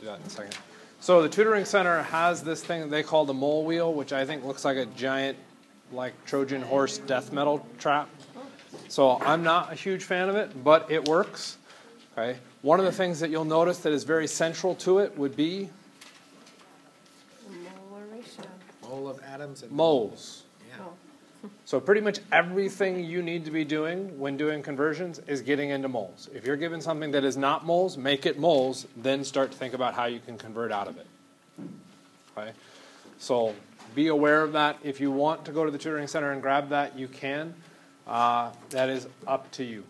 do that in a second. So the tutoring center has this thing they call the mole wheel, which I think looks like a giant, like Trojan horse death metal trap. So I'm not a huge fan of it, but it works. Okay. One of the things that you'll notice that is very central to it would be Molar ratio. Mole of atoms and moles. Yeah. Oh. So pretty much everything you need to be doing when doing conversions is getting into moles. If you're given something that is not moles, make it moles, then start to think about how you can convert out of it. Okay? So be aware of that. If you want to go to the tutoring center and grab that, you can. Uh, that is up to you.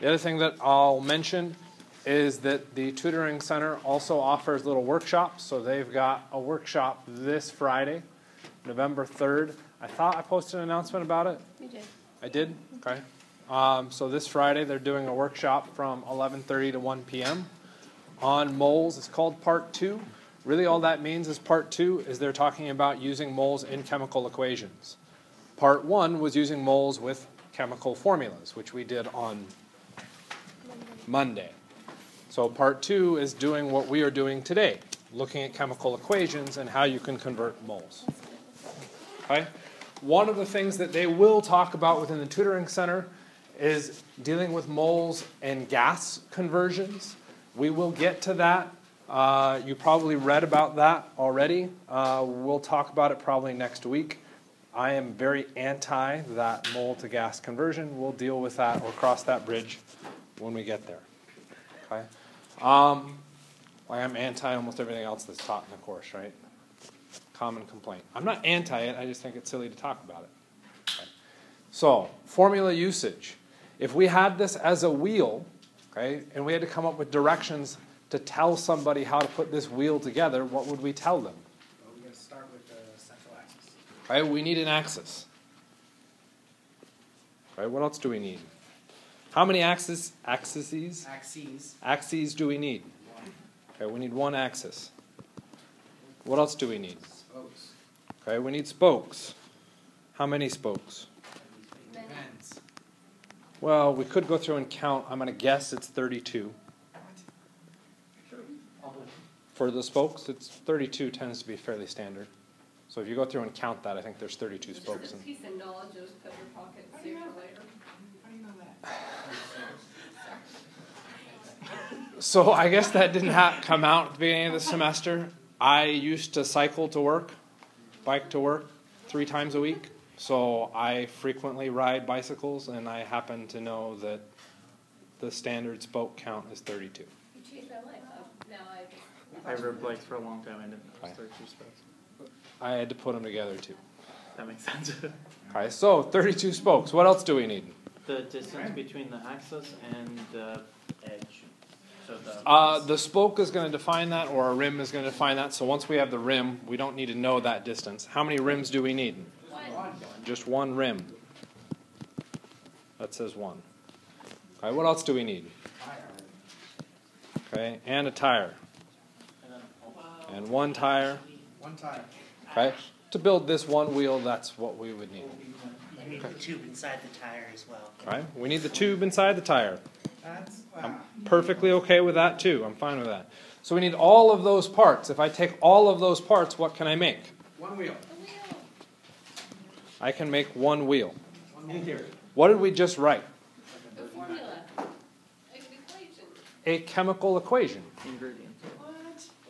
The other thing that I'll mention is that the tutoring center also offers little workshops. So they've got a workshop this Friday, November 3rd. I thought I posted an announcement about it. You did. I did. Okay. Um, so this Friday they're doing a workshop from 11:30 to 1 p.m. on moles. It's called Part Two. Really, all that means is Part Two is they're talking about using moles in chemical equations. Part One was using moles with chemical formulas, which we did on Monday. So Part Two is doing what we are doing today, looking at chemical equations and how you can convert moles. Okay? One of the things that they will talk about within the tutoring center is dealing with moles and gas conversions. We will get to that. Uh, you probably read about that already. Uh, we'll talk about it probably next week. I am very anti that mole to gas conversion. We'll deal with that or cross that bridge when we get there. Okay? Um, like I'm anti almost everything else that's taught in the course, right? Common complaint. I'm not anti it, I just think it's silly to talk about it. Okay. So, formula usage. If we had this as a wheel, okay, and we had to come up with directions to tell somebody how to put this wheel together, what would we tell them? Well, we're going to start with the central axis. Okay, we need an axis. Right, what else do we need? How many axes, axes, Axes. axes do we need? One. Okay, we need one axis. What else do we need? Spokes. Okay, we need spokes. How many spokes? Depends. Well, we could go through and count. I'm going to guess it's 32. For the spokes, it's 32 tends to be fairly standard. So if you go through and count that, I think there's 32 spokes. Just a In. piece of knowledge, just put in your pocket, How do see you for know later. How do you know that? So I guess that didn't ha- come out at the beginning of the semester. I used to cycle to work, bike to work, three times a week. So I frequently ride bicycles, and I happen to know that the standard spoke count is 32. You changed my life, now I. I rode bikes for a long time. I didn't know Right. 32 spokes. I had to put them together too. That makes sense. All right, so 32 spokes. What else do we need? the distance between the axis and the edge. So the Uh, the spoke is going to define that, or a rim is going to define that. So once we have the rim, we don't need to know that distance. How many rims do we need? One. Just one rim. That says one. Okay, what else do we need? Okay, and a tire. And one tire. One time. Okay, to build this one wheel, that's what we would need. You need the tube inside the tire as well. Right? We need the tube inside the tire. That's, I'm perfectly okay with that too. I'm fine with that. So we need all of those parts. If I take all of those parts, what can I make? One wheel. I can make one wheel. One wheel. What did we just write? The formula. A chemical equation. ingredients. What?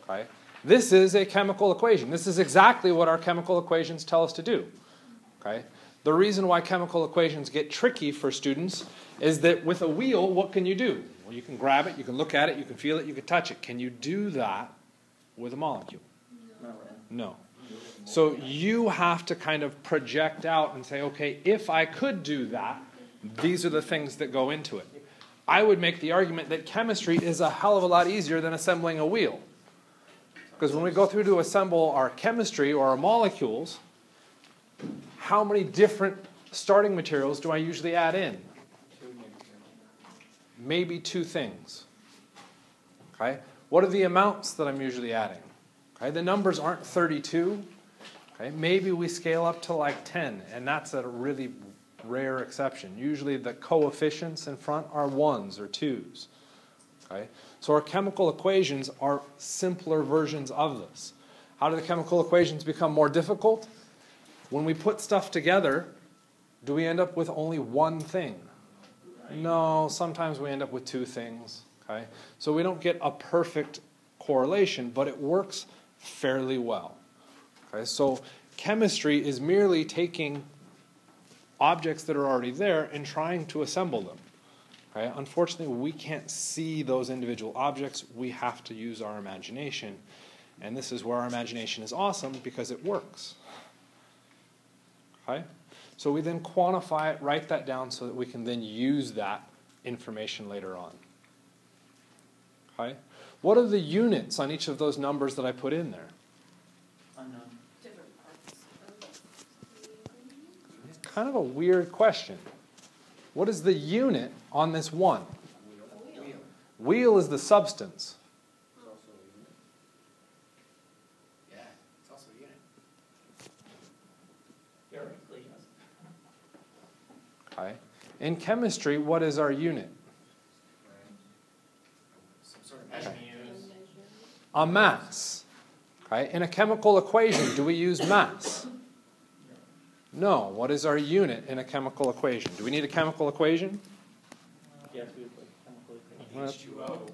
Okay? This is a chemical equation. This is exactly what our chemical equations tell us to do. Okay? The reason why chemical equations get tricky for students is that with a wheel, what can you do? Well, you can grab it, you can look at it, you can feel it, you can touch it. Can you do that with a molecule? No. So you have to kind of project out and say, okay, if I could do that, these are the things that go into it. I would make the argument that chemistry is a hell of a lot easier than assembling a wheel. Because when we go through to assemble our chemistry or our molecules, how many different starting materials do I usually add in? Maybe two things. Okay? What are the amounts that I'm usually adding? Okay, the numbers aren't 32. Okay, maybe we scale up to like 10, and that's a really rare exception. Usually the coefficients in front are ones or twos. Okay, So our chemical equations are simpler versions of this. How do the chemical equations become more difficult? When we put stuff together, do we end up with only one thing? No, sometimes we end up with two things. Okay? So we don't get a perfect correlation, but it works fairly well. Okay? So chemistry is merely taking objects that are already there and trying to assemble them. Okay? Unfortunately, we can't see those individual objects. We have to use our imagination. And this is where our imagination is awesome because it works. Okay? So we then quantify it, write that down so that we can then use that information later on. Okay? What are the units on each of those numbers that I put in there? Unknown. Different Kind of a weird question. What is the unit on this one? wheel. Wheel is the substance. Yeah, it's also a unit. Theoretically, yes. Okay? In chemistry, what is our unit? Some sort of measurement. A mass. Okay? In a chemical equation, do we use mass? No. What is our unit in a chemical equation? Do we need a chemical equation? Yes, we would put chemical equation. H2O.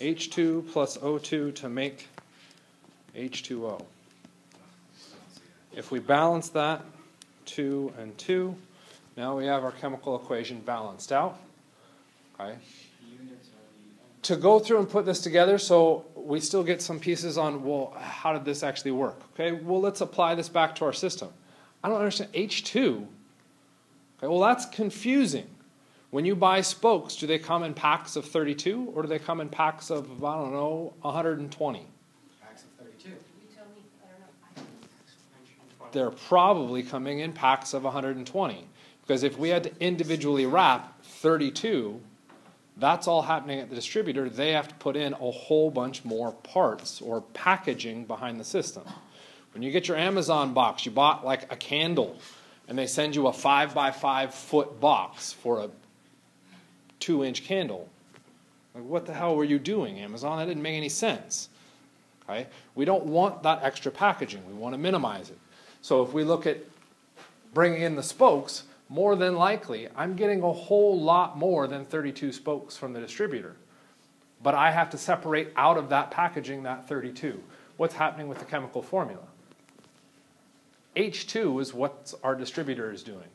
H2 plus O2 to make H2O. If we balance that, 2 and 2, now we have our chemical equation balanced out. Okay? To go through and put this together, so we still get some pieces on, well, how did this actually work? Okay, well, let's apply this back to our system. I don't understand. H2, okay, well, that's confusing. When you buy spokes, do they come in packs of 32 or do they come in packs of, I don't know, 120? Packs of thirty-two. You tell me, I don't They're probably coming in packs of 120. Because if we had to individually wrap 32, that's all happening at the distributor. They have to put in a whole bunch more parts or packaging behind the system. When you get your Amazon box, you bought like a candle, and they send you a five by five foot box for a two inch candle. Like, what the hell were you doing, Amazon? That didn't make any sense. Okay? We don't want that extra packaging. We want to minimize it. So if we look at bringing in the spokes, more than likely, I'm getting a whole lot more than 32 spokes from the distributor. But I have to separate out of that packaging that 32. What's happening with the chemical formula? H2 is what our distributor is doing.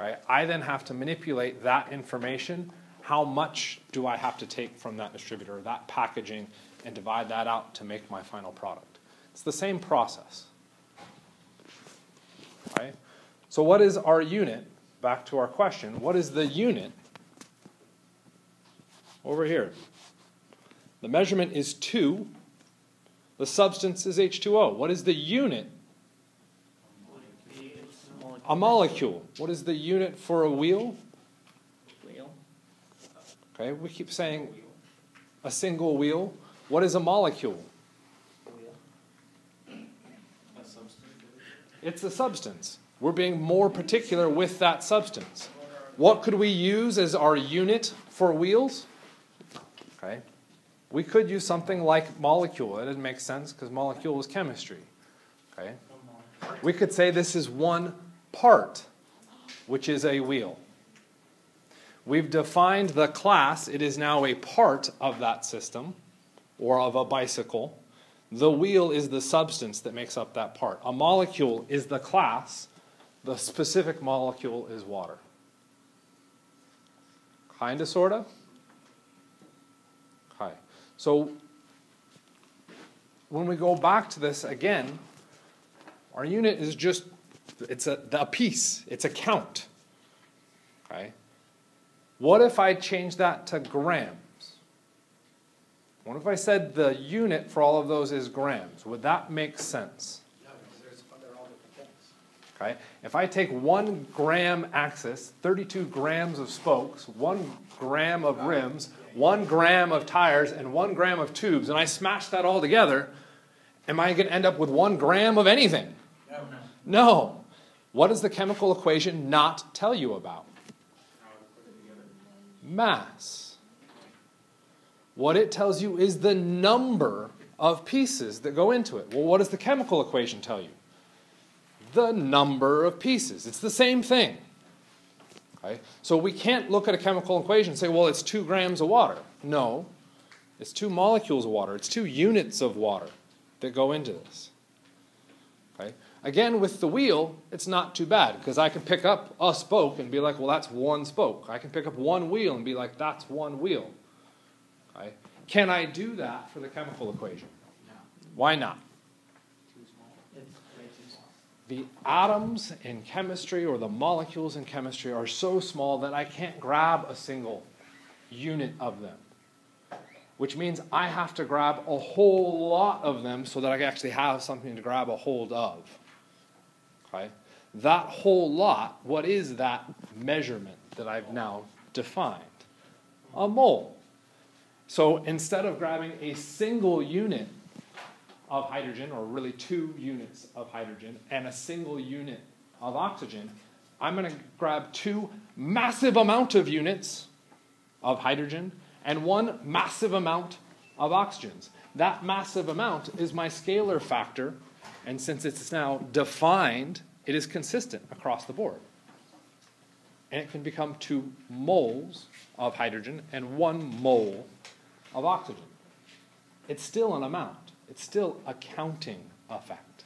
Right? I then have to manipulate that information. How much do I have to take from that distributor, that packaging, and divide that out to make my final product? It's the same process. Right? So, what is our unit? Back to our question what is the unit over here? The measurement is 2. The substance is H2O. What is the unit? A molecule. What is the unit for a wheel? Wheel. Okay, we keep saying a single wheel. What is a molecule? It's a substance. We're being more particular with that substance. What could we use as our unit for wheels? Okay. We could use something like molecule. It doesn't make sense because molecule is chemistry. Okay. We could say this is one part, which is a wheel. We've defined the class. It is now a part of that system or of a bicycle. The wheel is the substance that makes up that part. A molecule is the class. The specific molecule is water. Kinda, sorta? Okay. So when we go back to this again, our unit is just it's a, a piece, it's a count. Okay? What if I change that to grams? What if I said the unit for all of those is grams? Would that make sense? No, because there's, they're all different things. Okay? If I take one gram axis, 32 grams of spokes, one gram of rims, one gram of tires, and one gram of tubes, and I smash that all together, am I going to end up with one gram of anything? No, no. No. What does the chemical equation not tell you about? Mass. What it tells you is the number of pieces that go into it. Well, what does the chemical equation tell you? The number of pieces. It's the same thing. Okay? So we can't look at a chemical equation and say, well, it's two grams of water. No, it's two molecules of water, it's two units of water that go into this. Okay? Again, with the wheel, it's not too bad because I can pick up a spoke and be like, well, that's one spoke. I can pick up one wheel and be like, that's one wheel. Can I do that for the chemical equation? No, Why not? too small. It's way too small. The atoms in chemistry or the molecules in chemistry are so small that I can't grab a single unit of them. Which means I have to grab a whole lot of them so that I can actually have something to grab a hold of. Okay? That whole lot, what is that measurement that I've now defined? A mole. So instead of grabbing a single unit of hydrogen, or really two units of hydrogen, and a single unit of oxygen, I'm going to grab two massive amount of units of hydrogen and one massive amount of oxygens. That massive amount is my scalar factor, and since it's now defined, it is consistent across the board. And it can become two moles of hydrogen and one mole of oxygen. It's still an amount. It's still a counting effect.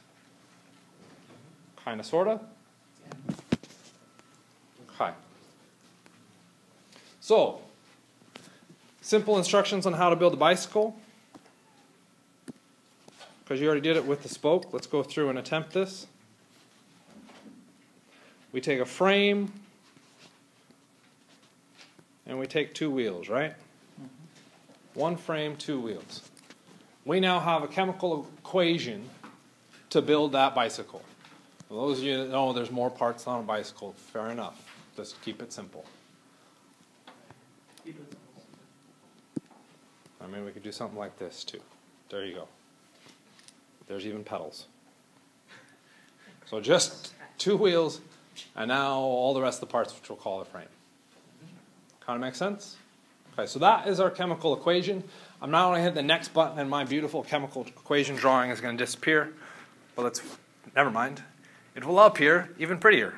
Kind of, sort of? Okay. So, simple instructions on how to build a bicycle. Because you already did it with the spoke, let's go through and attempt this. We take a frame and we take two wheels, right? One frame, two wheels. We now have a chemical equation to build that bicycle. For those of you that know there's more parts on a bicycle, fair enough. Just keep it simple. I mean, we could do something like this too. There you go. There's even pedals. So just two wheels, and now all the rest of the parts, which we'll call the frame. Kind of make sense? Okay, so that is our chemical equation. I'm now going to hit the next button, and my beautiful chemical equation drawing is going to disappear. But let's, never mind. It will appear even prettier.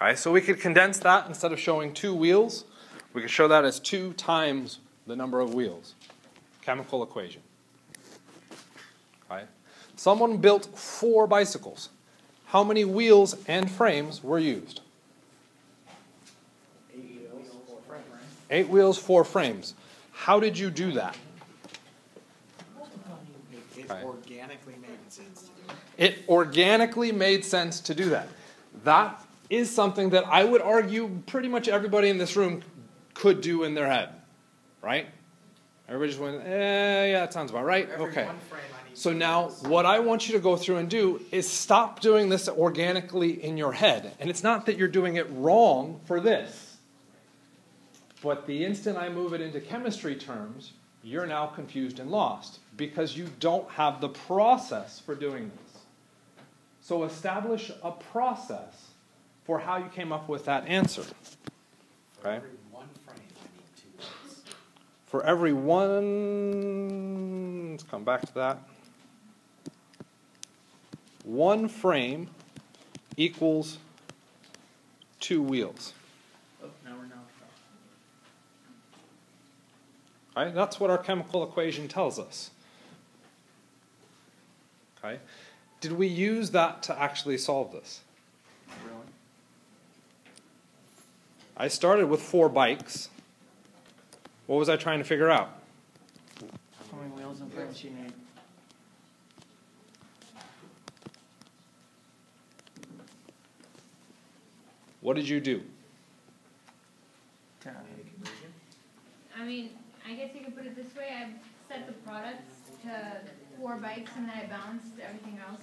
Okay, so we could condense that instead of showing two wheels, we could show that as two times the number of wheels. Chemical equation. Okay. Someone built four bicycles. How many wheels and frames were used? Eight wheels, four frame, right? Eight wheels, four frames. How did you do that? It, it Right. organically made sense to do. It organically made sense to do that. That is something that I would argue pretty much everybody in this room could do in their head, right? Everybody just went, eh, yeah, that sounds about right. Okay. one frame I need So now, what I want you to go through and do is stop doing this organically in your head. And it's not that you're doing it wrong for this, but the instant I move it into chemistry terms, you're now confused and lost because you don't have the process for doing this. So establish a process for how you came up with that answer. For Okay? every one frame, I need two wheels. For every one, let's come back to that. One frame equals two wheels. Oh, now we're now. Right? That's what our chemical equation tells us. Okay? Did we use that to actually solve this? Really? I started with four bikes. What was I trying to figure out? How many wheels and frames you need? What did you do? Ten. Made a conversion. I mean, I guess you could put it this way, I set the products to four bikes and then I balanced everything else.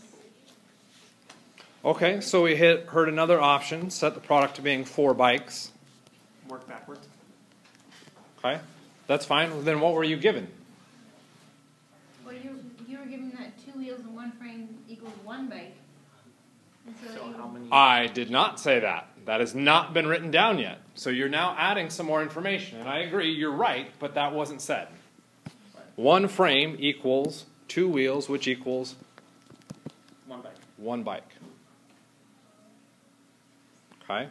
Okay, so we hit, heard another option, set the product to being four bikes. Work backwards. Okay, that's fine. Then what were you given? Well, you, you were given that two wheels and one frame equals one bike. So So how many? I did not say that. That has not been written down yet. So you're now adding some more information. And I agree, you're right, but that wasn't said. One frame equals two wheels, which equals One bike. one bike. Okay?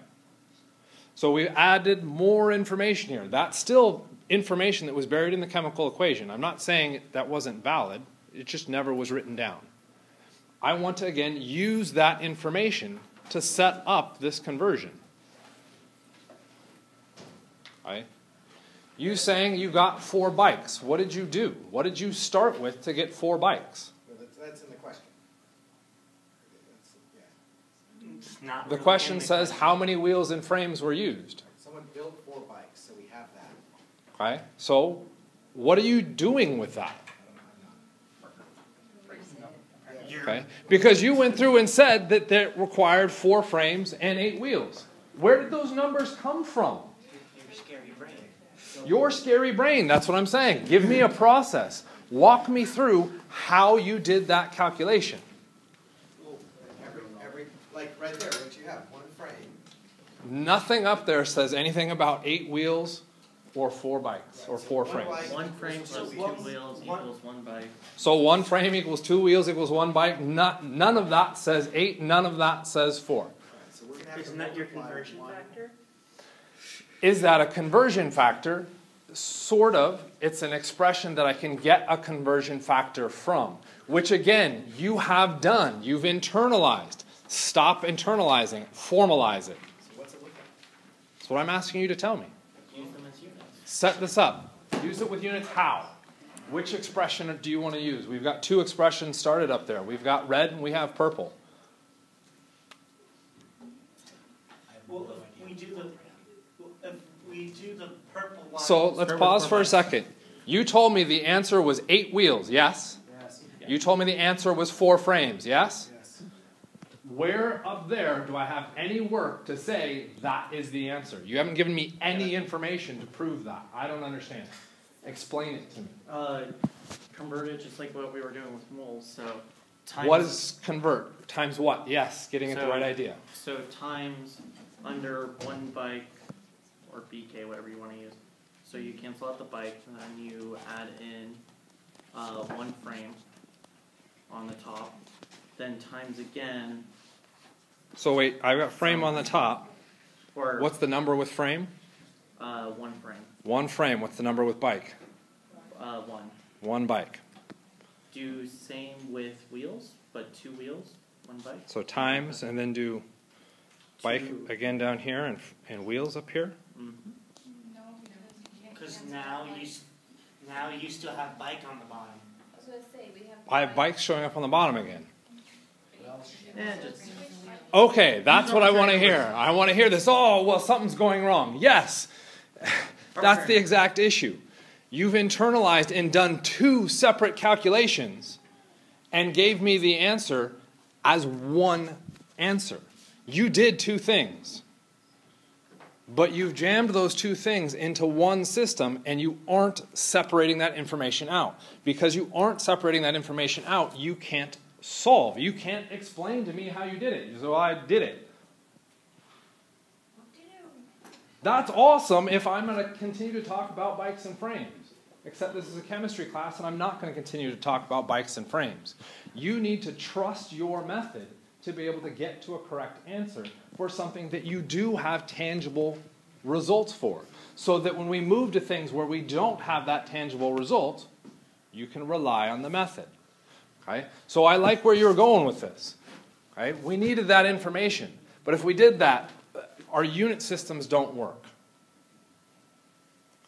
So we added more information here. That's still information that was buried in the chemical equation. I'm not saying that wasn't valid, it just never was written down. I want to again use that information to set up this conversion. Right? You saying you got four bikes. What did you do? What did you start with to get four bikes? That's, that's in the question. Yeah. It's not The really question the says question. how many wheels and frames were used. Someone built four bikes, so we have that. Okay? So, what are you doing with that? You're- Okay? Because you went through and said that it required four frames and eight wheels. Where did those numbers come from? Your scary brain. Your scary brain, that's what I'm saying. Give me a process. Walk me through how you did that calculation. Every, every, like right there, what you have, one frame. Nothing up there says anything about eight wheels or four bikes or four One frames. bike One frame equals plus two two wheels. wheels One- equals one bike. So one frame equals two wheels equals one bike. Not, none of that says eight. None of that says four. Right, So we're gonna have to Isn't that your conversion one- factor? Is that a conversion factor? Sort of. It's an expression that I can get a conversion factor from, which again, you have done. You've internalized. Stop internalizing. Formalize it. So what's it look like? That's what I'm asking you to tell me. Use them as units. Set this up. Use it with units how? Which expression do you want to use? We've got two expressions started up there. We've got red and we have purple. Well, if we do the, if we do the purple line. So let's pause for a second. You told me the answer was eight wheels, yes? Yes, You told me the answer was four frames, yes? Where up there do I have any work to say that is the answer? You haven't given me any information to prove that. I don't understand. Explain it to me. Uh, convert it just like what we were doing with moles, so. Times, What is convert? Times what? Yes, getting at the right idea. So times under one bike, or BK, whatever you wanna use. So you cancel out the bike, and then you add in, uh, one frame on the top. Then times again, So wait, I've got frame on the top. or, What's the number with frame? uh, one frame, One frame. What's the number with bike? uh, one. One bike. Do same with wheels, but two wheels, one bike. So times and then do bike Two- again down here and, and wheels up here. Mhm. Cause now you, s- now you still have bike on the bottom. I was gonna say, we have. I have bikes showing up on the bottom again. Okay, that's what I want to hear. I want to hear this. Oh, well, something's going wrong. Yes, that's the exact issue. You've internalized and done two separate calculations and gave me the answer as one answer. You did two things. But you've jammed those two things into one system and you aren't separating that information out. Because you aren't separating that information out, you can't solve. You can't explain to me how you did it. so I did it. That's awesome if I'm going to continue to talk about bikes and frames. Except this is a chemistry class and I'm not going to continue to talk about bikes and frames. You need to trust your method to be able to get to a correct answer for something that you do have tangible results for. So that when we move to things where we don't have that tangible result, you can rely on the method. Okay? So I like where you're going with this. Okay? We needed that information. But if we did that, our unit systems don't work.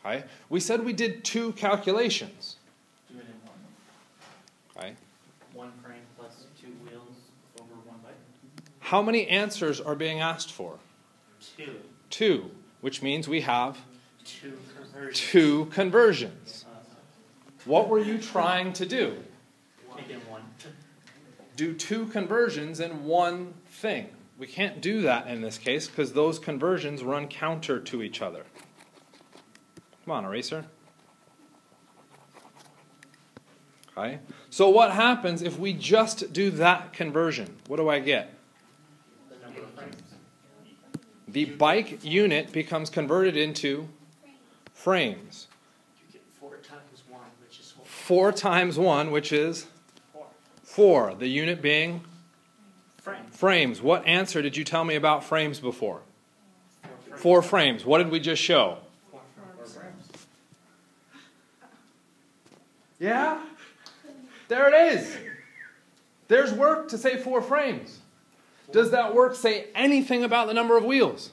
Okay? We said we did two calculations. do it in one. Okay? One frame plus two wheels over one bike. How many answers are being asked for? Two, Two, which means we have two conversions. two conversions. Uh, What were you trying to do? Make it one. Do two conversions in one thing. We can't do that in this case because those conversions run counter to each other. Come on, eraser. Okay? So, what happens if we just do that conversion? What do I get? The number of frames. the bike unit becomes converted into frames. You get four times one, which is Four times one, which is four. four. The unit being Frame. frames. What answer did you tell me about frames before? Four frames. Four frames. What did we just show? Four frames. Yeah? There it is. There's work to say four frames. Does that work say anything about the number of wheels?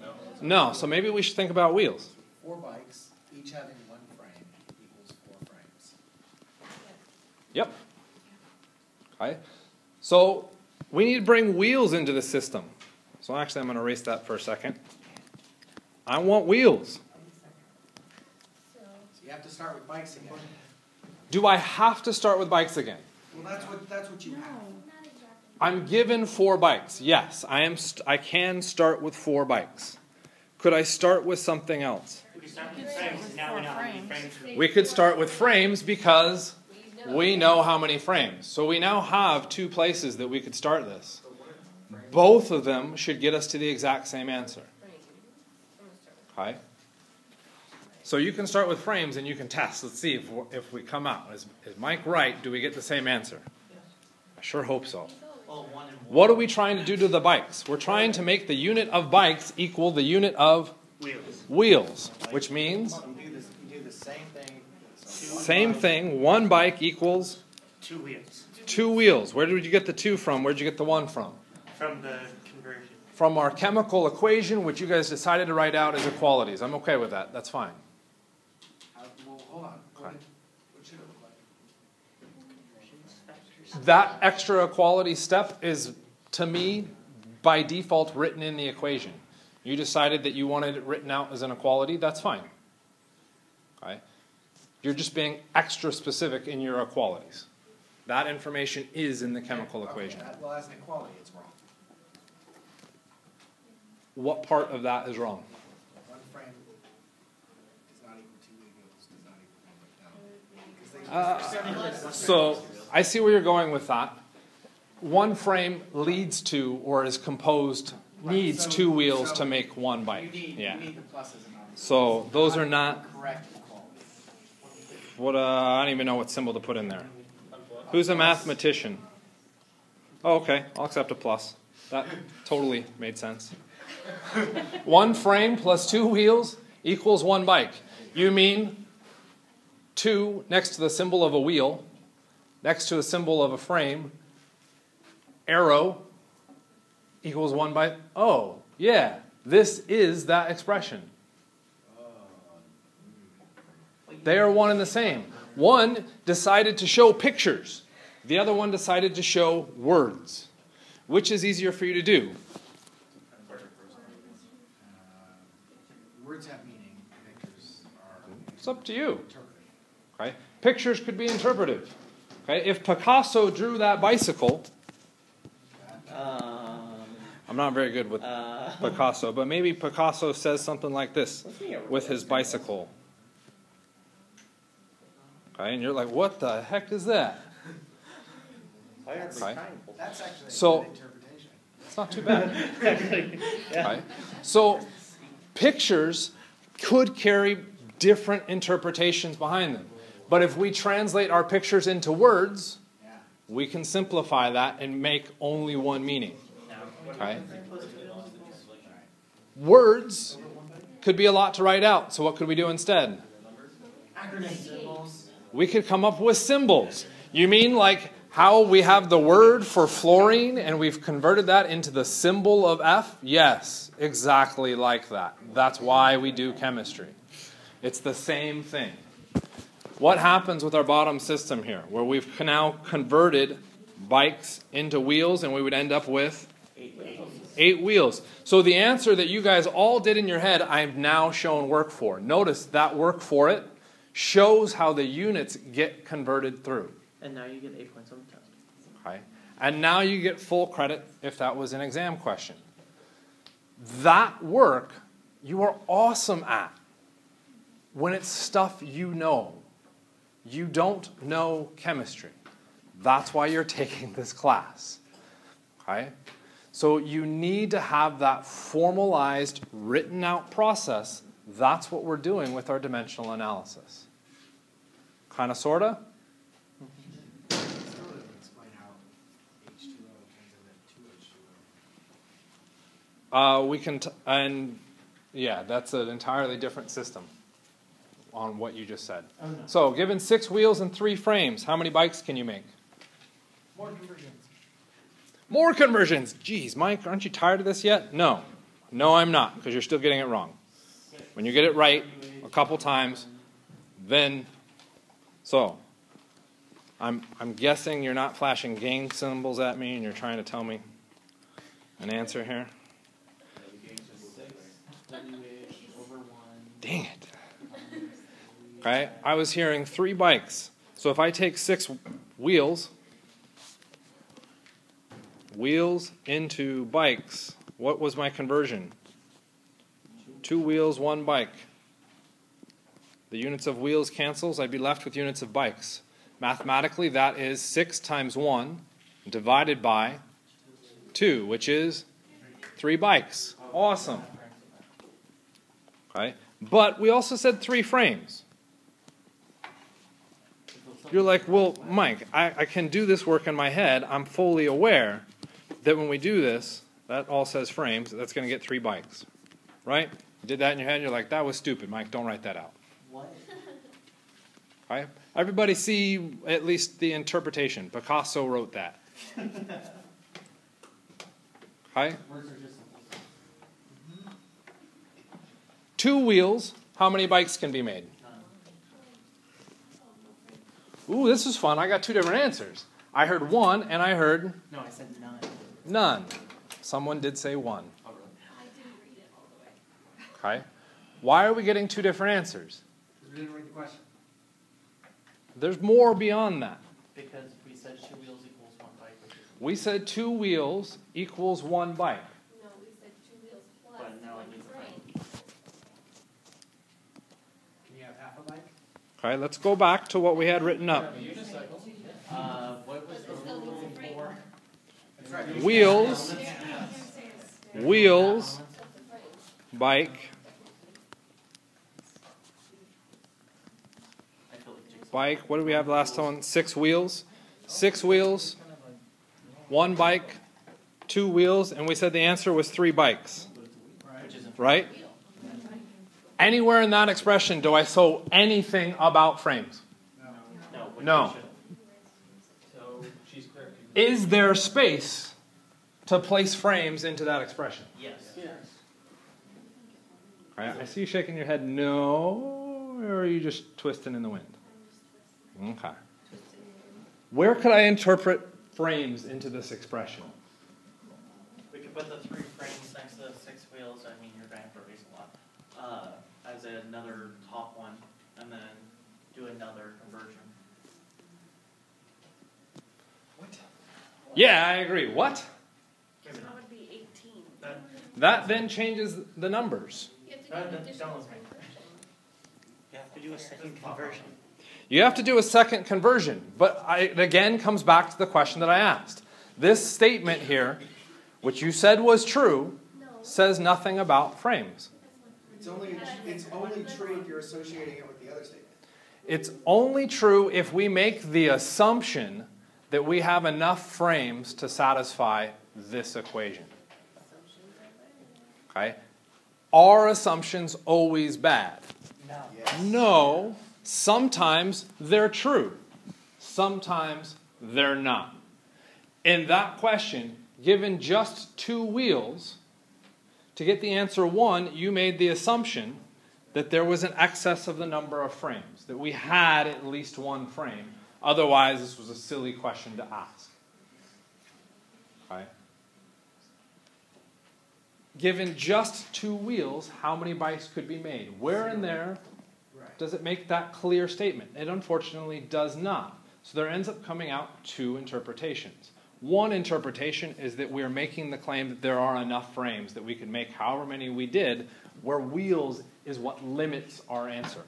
No. No. So maybe we should think about wheels. Four bikes, each having one frame equals four frames. Yep. Okay. So we need to bring wheels into the system. So actually, I'm going to erase that for a second. I want wheels. So you have to start with bikes again. Do I have to start with bikes again? Well, that's what, that's what you have. I'm given four bikes. Yes, I am. St- I can start with four bikes. Could I start with something else? We can start with frames, now we know how many frames. we- We could start with frames because we know how many frames. So we now have two places that we could start this. Both of them should get us to the exact same answer. Okay? So you can start with frames and you can test. Let's see if, we're- if we come out. Is, is Mike right? Do we get the same answer? I sure hope so. One and one. What are we trying to do to the bikes? We're trying to make the unit of bikes equal the unit of Wheels. wheels, which means You do this, you do the same thing. So one same bike- thing. One bike equals Two wheels. two wheels. Where did you get the two from? Where'd you get the one from? From the conversion. From our chemical equation, which you guys decided to write out as equalities. I'm okay with that. That's fine. How- Well, hold on. Okay. did- what should it look like? That extra equality step is, to me, by default written in the equation. You decided that you wanted it written out as an equality, that's fine. You're just being extra specific in your equalities. That information is in the chemical Okay, equation. that- Well, as an equality, it's wrong. What part of that is wrong? One frame is not equal to two wheels, does not equal one, but no. Because they- Uh, So I see where you're going with that. One frame leads to or is composed, Right, needs so- two wheels so to make one bike. You need, Yeah. you need the pluses and minuses. So those are not, Correct. What, uh, I don't even know what symbol to put in there. Who's a mathematician? Oh, okay, I'll accept a plus. That totally made sense. One frame plus two wheels equals one bike. You mean two next to the symbol of a wheel, next to the symbol of a frame, arrow equals one bike? Oh, yeah, this is that expression. They are one and the same. One decided to show pictures, the other one decided to show words. Which is easier for you to do? Uh, Words have meaning, pictures are It's up to you. interpretive. Okay? Pictures could be interpretive. Okay? If Picasso drew that bicycle, Um, I'm not very good with uh, Picasso, but maybe Picasso says something like this let's see a- with his bicycle. Okay, and you're like, what the heck is that? Fire Okay. triangle. That's actually a So- good interpretation. It's not too bad. yeah. Okay? So pictures could carry different interpretations behind them. But if we translate our pictures into words, Yeah. we can simplify that and make only one meaning. Okay? Words could be a lot to write out. So what could we do instead? Acronym symbols. We could come up with symbols. You mean like how we have the word for fluorine and we've converted that into the symbol of F? Yes, exactly like that. That's why we do chemistry. It's the same thing. What happens with our bottom system here, where we've now converted bikes into wheels and we would end up with eight wheels? So the answer that you guys all did in your head, I've now shown work for. Notice that work for it shows how the units get converted through. And now you get eight points on the test. Okay? And now you get full credit if that was an exam question. That work you are awesome at when it's stuff you know. You don't know chemistry. That's why you're taking this class. Okay? So you need to have that formalized, written out process. That's what we're doing with our dimensional analysis. Kind of, sort of? Still doesn't explain how H two O turns into two H two O. Uh, we can, t- and yeah, that's an entirely different system on what you just said. Oh, no. So, given six wheels and three frames, how many bikes can you make? More conversions. More conversions. Geez, Mike, aren't you tired of this yet? No. No, I'm not, because you're still getting it wrong. When you get it right a couple times, then. So, I'm, I'm guessing you're not flashing gang symbols at me and you're trying to tell me an answer here? Dang it. Right? I was hearing three bikes. So if I take six wheels, wheels into bikes, what was my conversion? Two wheels, one bike. The units of wheels cancels, I'd be left with units of bikes. Mathematically, that is 6 times 1 divided by 2, which is 3 bikes. Awesome. Okay? But we also said 3 frames. You're like, well, Mike, I, I can do this work in my head. I'm fully aware that when we do this, that all says frames, that's going to get 3 bikes. Right? You did that in your head, you're like, that was stupid, Mike, don't write that out. What? Right? Everybody see at least the interpretation. Picasso wrote that. Right? Words are just symbols. Two wheels, how many bikes can be made? Ooh, this is fun. I got two different answers. I heard one and I heard No, I said none. none. Someone did say one. Oh, really? I didn't read it all the way. Okay? Why are we getting two different answers? Because we didn't read the question. There's more beyond that. Because we said two wheels equals one bike. We said two wheels equals one bike. No, we said two wheels plus But now one it needs a frame. Can you have half a bike? Okay, let's go back to what we had written up. Uh, what was the But it still rule needs a frame. for? Wheels, wheels, bike, I feel like jigsaw. Bike. What did we have last time? Six wheels. Six wheels, one bike, two wheels, and we said the answer was three bikes. Right? Anywhere in that expression do I show anything about frames? No. No. we should. So she's correct. Is there space to place frames into that expression? Yes. Right? I see you shaking your head no, or are you just twisting in the wind? Okay. Where could I interpret frames into this expression? We could put the three frames next to the six wheels, I mean, you're going to erase a lot, uh, as another top one, and then do another conversion. What? Yeah, I agree. What? Give it That would be eighteen. That, That then changes the numbers. You have to do an then additional don't conversion. You have to do a second conversion. You have to do a second conversion, but I, it again comes back to the question that I asked. This statement here, which you said was true, No. says nothing about frames. It's only, it's only true if you're associating it with the other statement. It's only true if we make the assumption that we have enough frames to satisfy this equation. Okay? Are assumptions always bad? No. Yes. No. Sometimes they're true. Sometimes they're not. In that question, given just two wheels, to get the answer one, you made the assumption that there was an excess of the number of frames, that we had at least one frame. Otherwise, this was a silly question to ask. Okay? Given just two wheels, how many bikes could be made? Where in there Does it make that clear statement? It unfortunately does not. So there ends up coming out two interpretations. One interpretation is that we're making the claim that there are enough frames that we could make however many we did, where wheels is what limits our answer.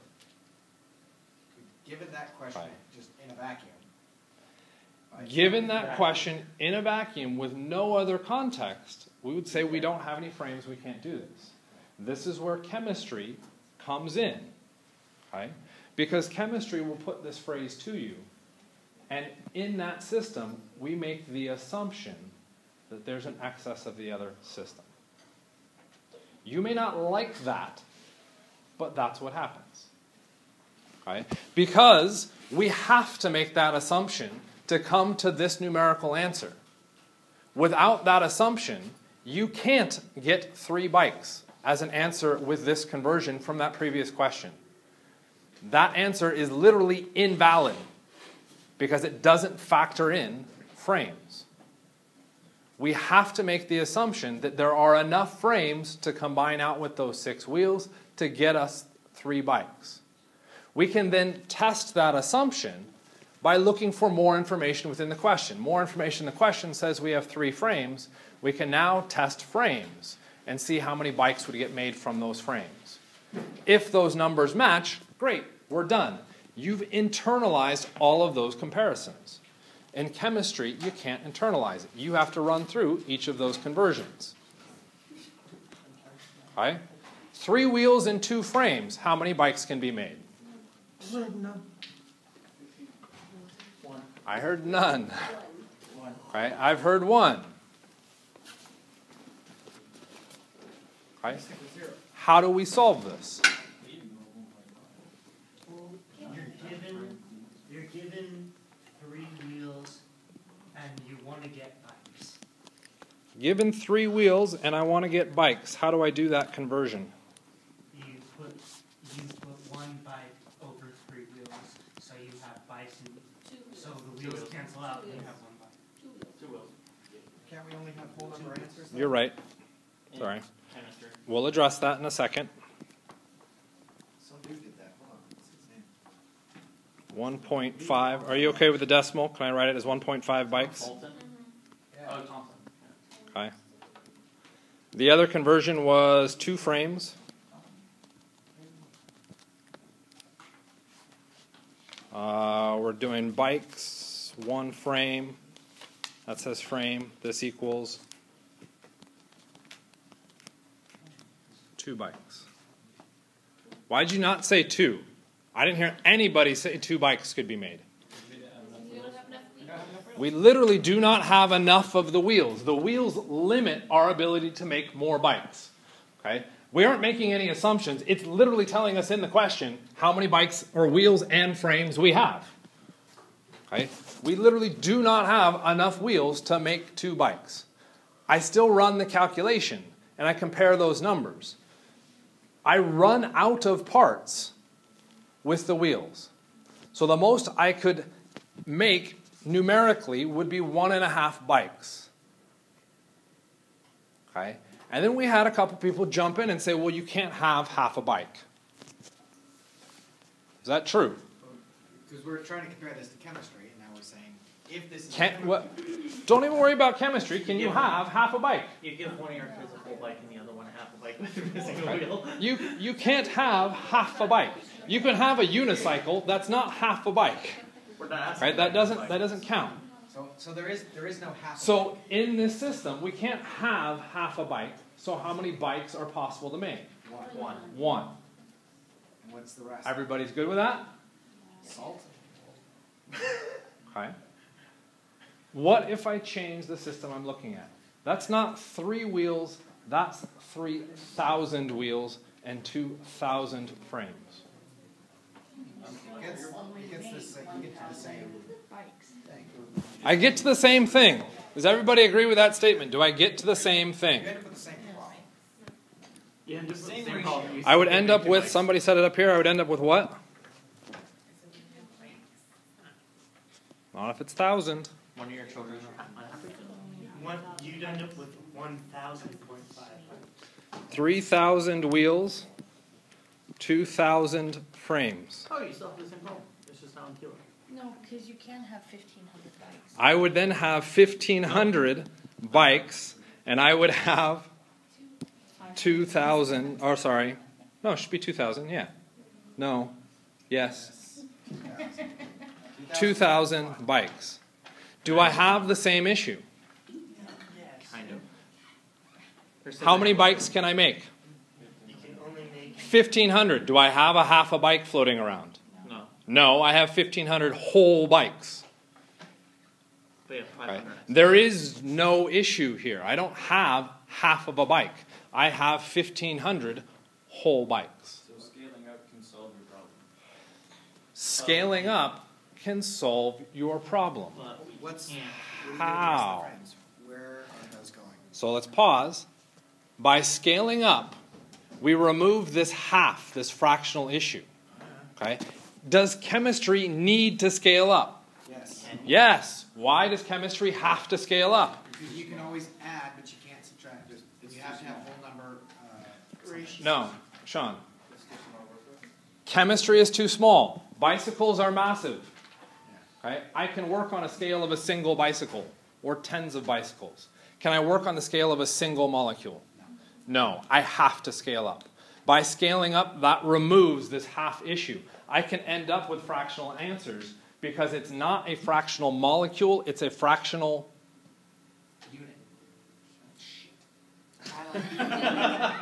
Given that question, Right. just in a vacuum, Given that question in a vacuum with no other context, we would say we don't have any frames, we can't do this. This is where chemistry comes in. Okay? Because chemistry will put this phrase to you, and in that system, we make the assumption that there's an excess of the other system. You may not like that, but that's what happens. Okay? Because we have to make that assumption to come to this numerical answer. Without that assumption, you can't get three bikes as an answer with this conversion from that previous question. That answer is literally invalid because it doesn't factor in frames. We have to make the assumption that there are enough frames to combine out with those six wheels to get us three bikes. We can then test that assumption by looking for more information within the question. More information in the question says we have three frames. We can now test frames and see how many bikes would get made from those frames. If those numbers match, great, we're done. You've internalized all of those comparisons. In chemistry, you can't internalize it. You have to run through each of those conversions. Okay? Three wheels and two frames. How many bikes can be made? One. I heard none. One. Okay? I've heard one. Okay? How do we solve this? You're given, you're given three wheels and you wanna get bikes. Given three wheels and I want to get bikes, how do I do that conversion? You put, you put one bike over three wheels, so you have bikes and, Two wheels. so the wheels cancel out and you have one bike. Two wheels. Two wheels. Can't we only have whole number answers? then? You're right. Sorry. Chemistry. We'll address that in a second. Some dude did that, hold on, what's his name? 1.5. Are you okay with the decimal? Can I write it as 1.5 bikes? Fulton? Yeah. Oh. Okay. The other conversion was two frames. Uh, we're doing bikes, one frame. That says frame. This equals two bikes. Why'd you not say two? I didn't hear anybody say two bikes could be made. We don't have enough wheels. We literally do not have enough of the wheels. The wheels limit our ability to make more bikes. Okay? We aren't making any assumptions. It's literally telling us in the question how many bikes or wheels and frames we have. Okay? We literally do not have enough wheels to make two bikes. I still run the calculation and I compare those numbers. I run out of parts with the wheels. So the most I could make numerically would be one and a half bikes. Okay? And then we had a couple people jump in and say, well, you can't have half a bike. Is that true? Because we're trying to compare this to chemistry, and now we're saying, if this is. Can't, what, don't even worry about chemistry. Can you have half a bike? You give one of your kids a full bike and the other one a half a bike with missing a wheel. You, you can't have half a bike. You can have a unicycle that's not half a bike. We're not asking. Right? That doesn't, that doesn't count. So, so there is, there is no half. So in this system, we can't have half a bike. So how many bikes are possible to make? One. One. One. And what's the rest? Everybody's good with that? Salt? Okay. What if I change the system I'm looking at? That's not three wheels, that's 3,000 wheels and 2,000 frames. It gets, gets the you get to the same thing. I get to the same thing. Does everybody agree with that statement? Do I get to the same thing? You end up with the same problem. Yeah, just the Same same ratio. problem. You I would end up with, somebody said it up here, I would end up with what? Not if it's 1,000. One of your children are half my average. One, you'd end up with one thousand point five. 3,000 wheels, 2,000 frames. Oh, you still have the same problem. It's just not in kilo. No, because you can't have fifteen hundred bikes. I would then have 1,500 bikes, and I would have 2,000, or sorry, no, it should be 2,000, yeah. No, yes, 2,000 bikes. Do I have the same issue? Kind of. How many bikes can I make? You can only make 1,500. Do I have a half a bike floating around? No, No, I have 1,500 whole bikes. but yeah, five Right? There is no issue here. I don't have half of a bike. I have 1,500 whole bikes. So scaling up can solve your problem. Scaling up can solve your problem. What's, can't. what do you do How? against the frames? Where are those going? So let's pause. By scaling up, we remove this half, this fractional issue. Okay? Does chemistry need to scale up? Yes. Yes. Why does chemistry have to scale up? Because you can always add, but you can't subtract. You have to have whole number, uh. No, Sean. Chemistry is too small. Bicycles are massive. Okay? I can work on a scale of a single bicycle or tens of bicycles. Can I work on the scale of a single molecule? No, I have to scale up. By scaling up, that removes this half issue. I can end up with fractional answers because it's not a fractional molecule, it's a fractional Unit.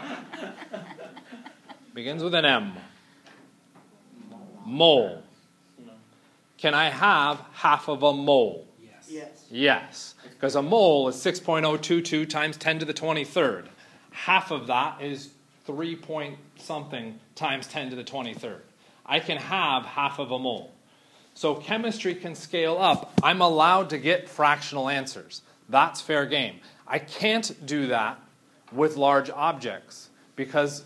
begins with an M. Mole. Can I have half of a mole? Yes. yes. Yes, because a mole is 6.022 times 10 to the 23rd. Half of that is 3 point something times 10 to the 23rd. I can have half of a mole. So chemistry can scale up. I'm allowed to get fractional answers. That's fair game. I can't do that with large objects because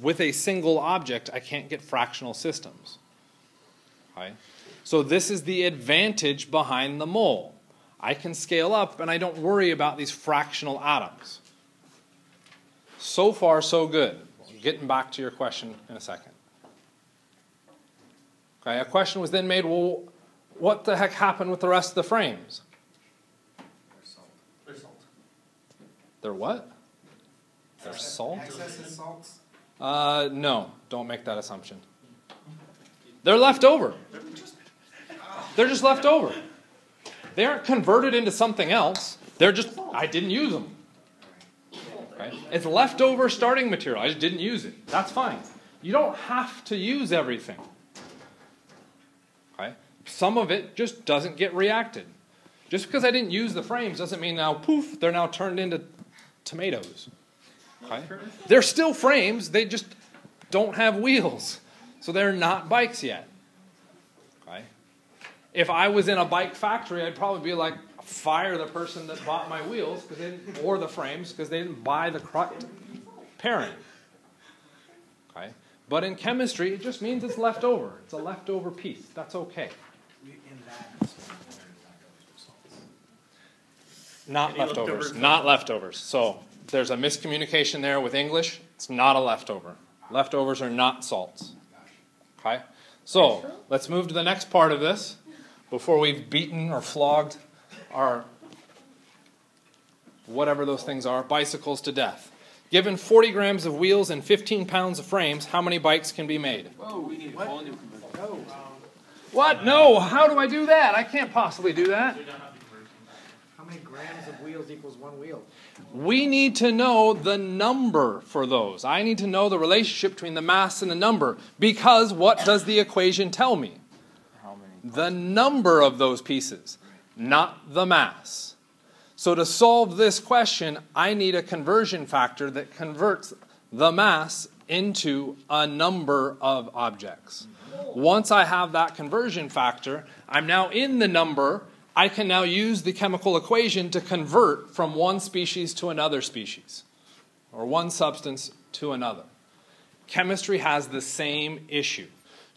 with a single object, I can't get fractional systems. So this is the advantage behind the mole. I can scale up and I don't worry about these fractional atoms. So far, so good. Getting back to your question in a second. Okay, a question was then made well, what the heck happened with the rest of the frames? Result. They're salt. They're what? They're salt? Excess is salts? Uh, no, don't make that assumption. They're left over. They're just left over. They aren't converted into something else. They're just, I didn't use them. Okay? It's leftover starting material. I just didn't use it. That's fine. You don't have to use everything. Okay? Some of it just doesn't get reacted. Just because I didn't use the frames doesn't mean now, poof, they're now turned into tomatoes. Okay? They're still frames, they just don't have wheels. So they're not bikes yet. Okay? If I was in a bike factory, I'd probably be like, fire the person that bought my wheels because they didn't, or the frames because they didn't buy the correct parent. Okay? But in chemistry, it just means it's left over. It's a leftover piece. That's okay. We- In that, it's leftovers or salts. Not leftovers. leftovers? Not leftovers. So there's a miscommunication there with English. It's not a leftover. Leftovers are not salts. Okay? So let's move to the next part of this before we've beaten or flogged our whatever those things are, bicycles to death. Given 40 grams of wheels and 15 pounds of frames, how many bikes can be made? Whoa, we need a whole new conversion. What? No. How do I do that? I can't possibly do that. We don't have the conversion. How many grams of wheels equals one wheel? We need to know the number for those. I need to know the relationship between the mass and the number because what does the equation tell me? How many? The number of those pieces, not the mass. So to solve this question, I need a conversion factor that converts the mass into a number of objects. Once I have that conversion factor, I'm now in the number. I can now use the chemical equation to convert from one species to another species, or one substance to another. Chemistry has the same issue.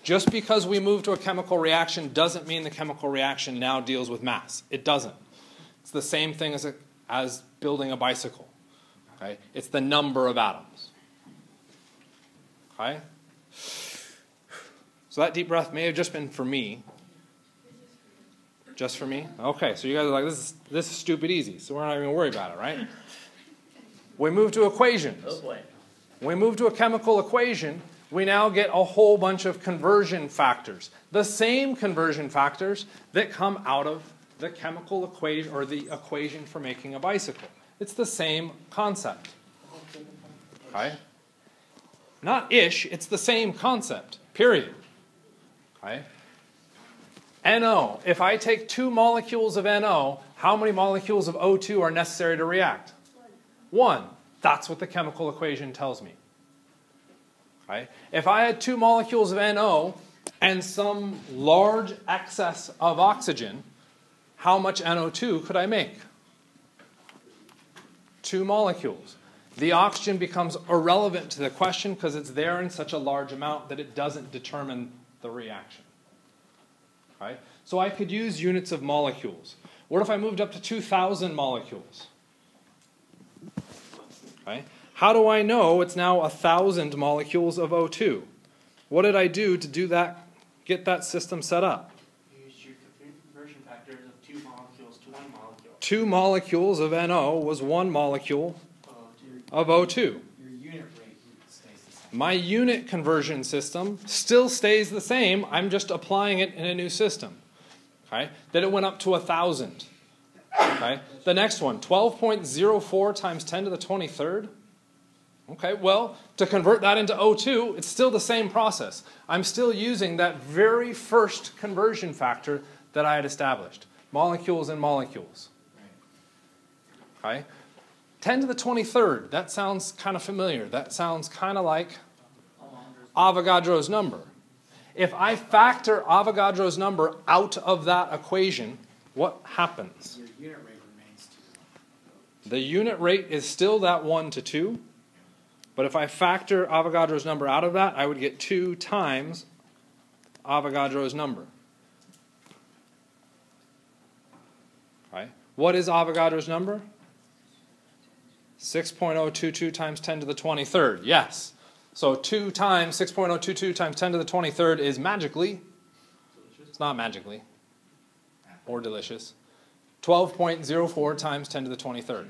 Just because we move to a chemical reaction doesn't mean the chemical reaction now deals with mass. It doesn't. It's the same thing as, a, as building a bicycle. Okay? It's the number of atoms. Okay? So that deep breath may have just been for me. Just for me? Okay, so you guys are like, this is, this is stupid easy, so we're not even going to worry about it, right? We move to equations. Oh boy. When we move to a chemical equation, we now get a whole bunch of conversion factors. The same conversion factors that come out of the chemical equation or the equation for making a bicycle. It's the same concept. Okay? Not ish, it's the same concept. Period. Okay? NO. If I take two molecules of NO, how many molecules of O2 are necessary to react? One. That's what the chemical equation tells me. Okay? If I had two molecules of NO and some large excess of oxygen, how much NO2 could I make? Two molecules. The oxygen becomes irrelevant to the question because it's there in such a large amount that it doesn't determine the reaction. Right? So I could use units of molecules. What if I moved up to 2,000 molecules? Okay? How do I know it's now a 1,000 molecules of O2? What did I do to do that, get that system set up? Use your conversion factors of two molecules to one molecule. Two molecules of NO was one molecule of O2. Your unit rate stays the same. My unit conversion system still stays the same. I'm just applying it in a new system. Okay? Then it went up to a 1,000. Okay? The next one, 12.04 times 10 to the 23rd. Okay, well, to convert that into O2, it's still the same process. I'm still using that very first conversion factor that I had established molecules and molecules. Okay? 10 to the 23rd, that sounds kind of familiar. That sounds kind of like Avogadro's number. If I factor Avogadro's number out of that equation, what happens? Your unit rate remains two. The unit rate is still that 1 to 2, but if I factor Avogadro's number out of that, I would get 2 times Avogadro's number. Right? What is Avogadro's number? 6.022 times 10 to the 23rd. Yes. So 2 times 6.022 times 10 to the 23rd is magically, it's not magically, or delicious, 12.04 times 10 to the 23rd.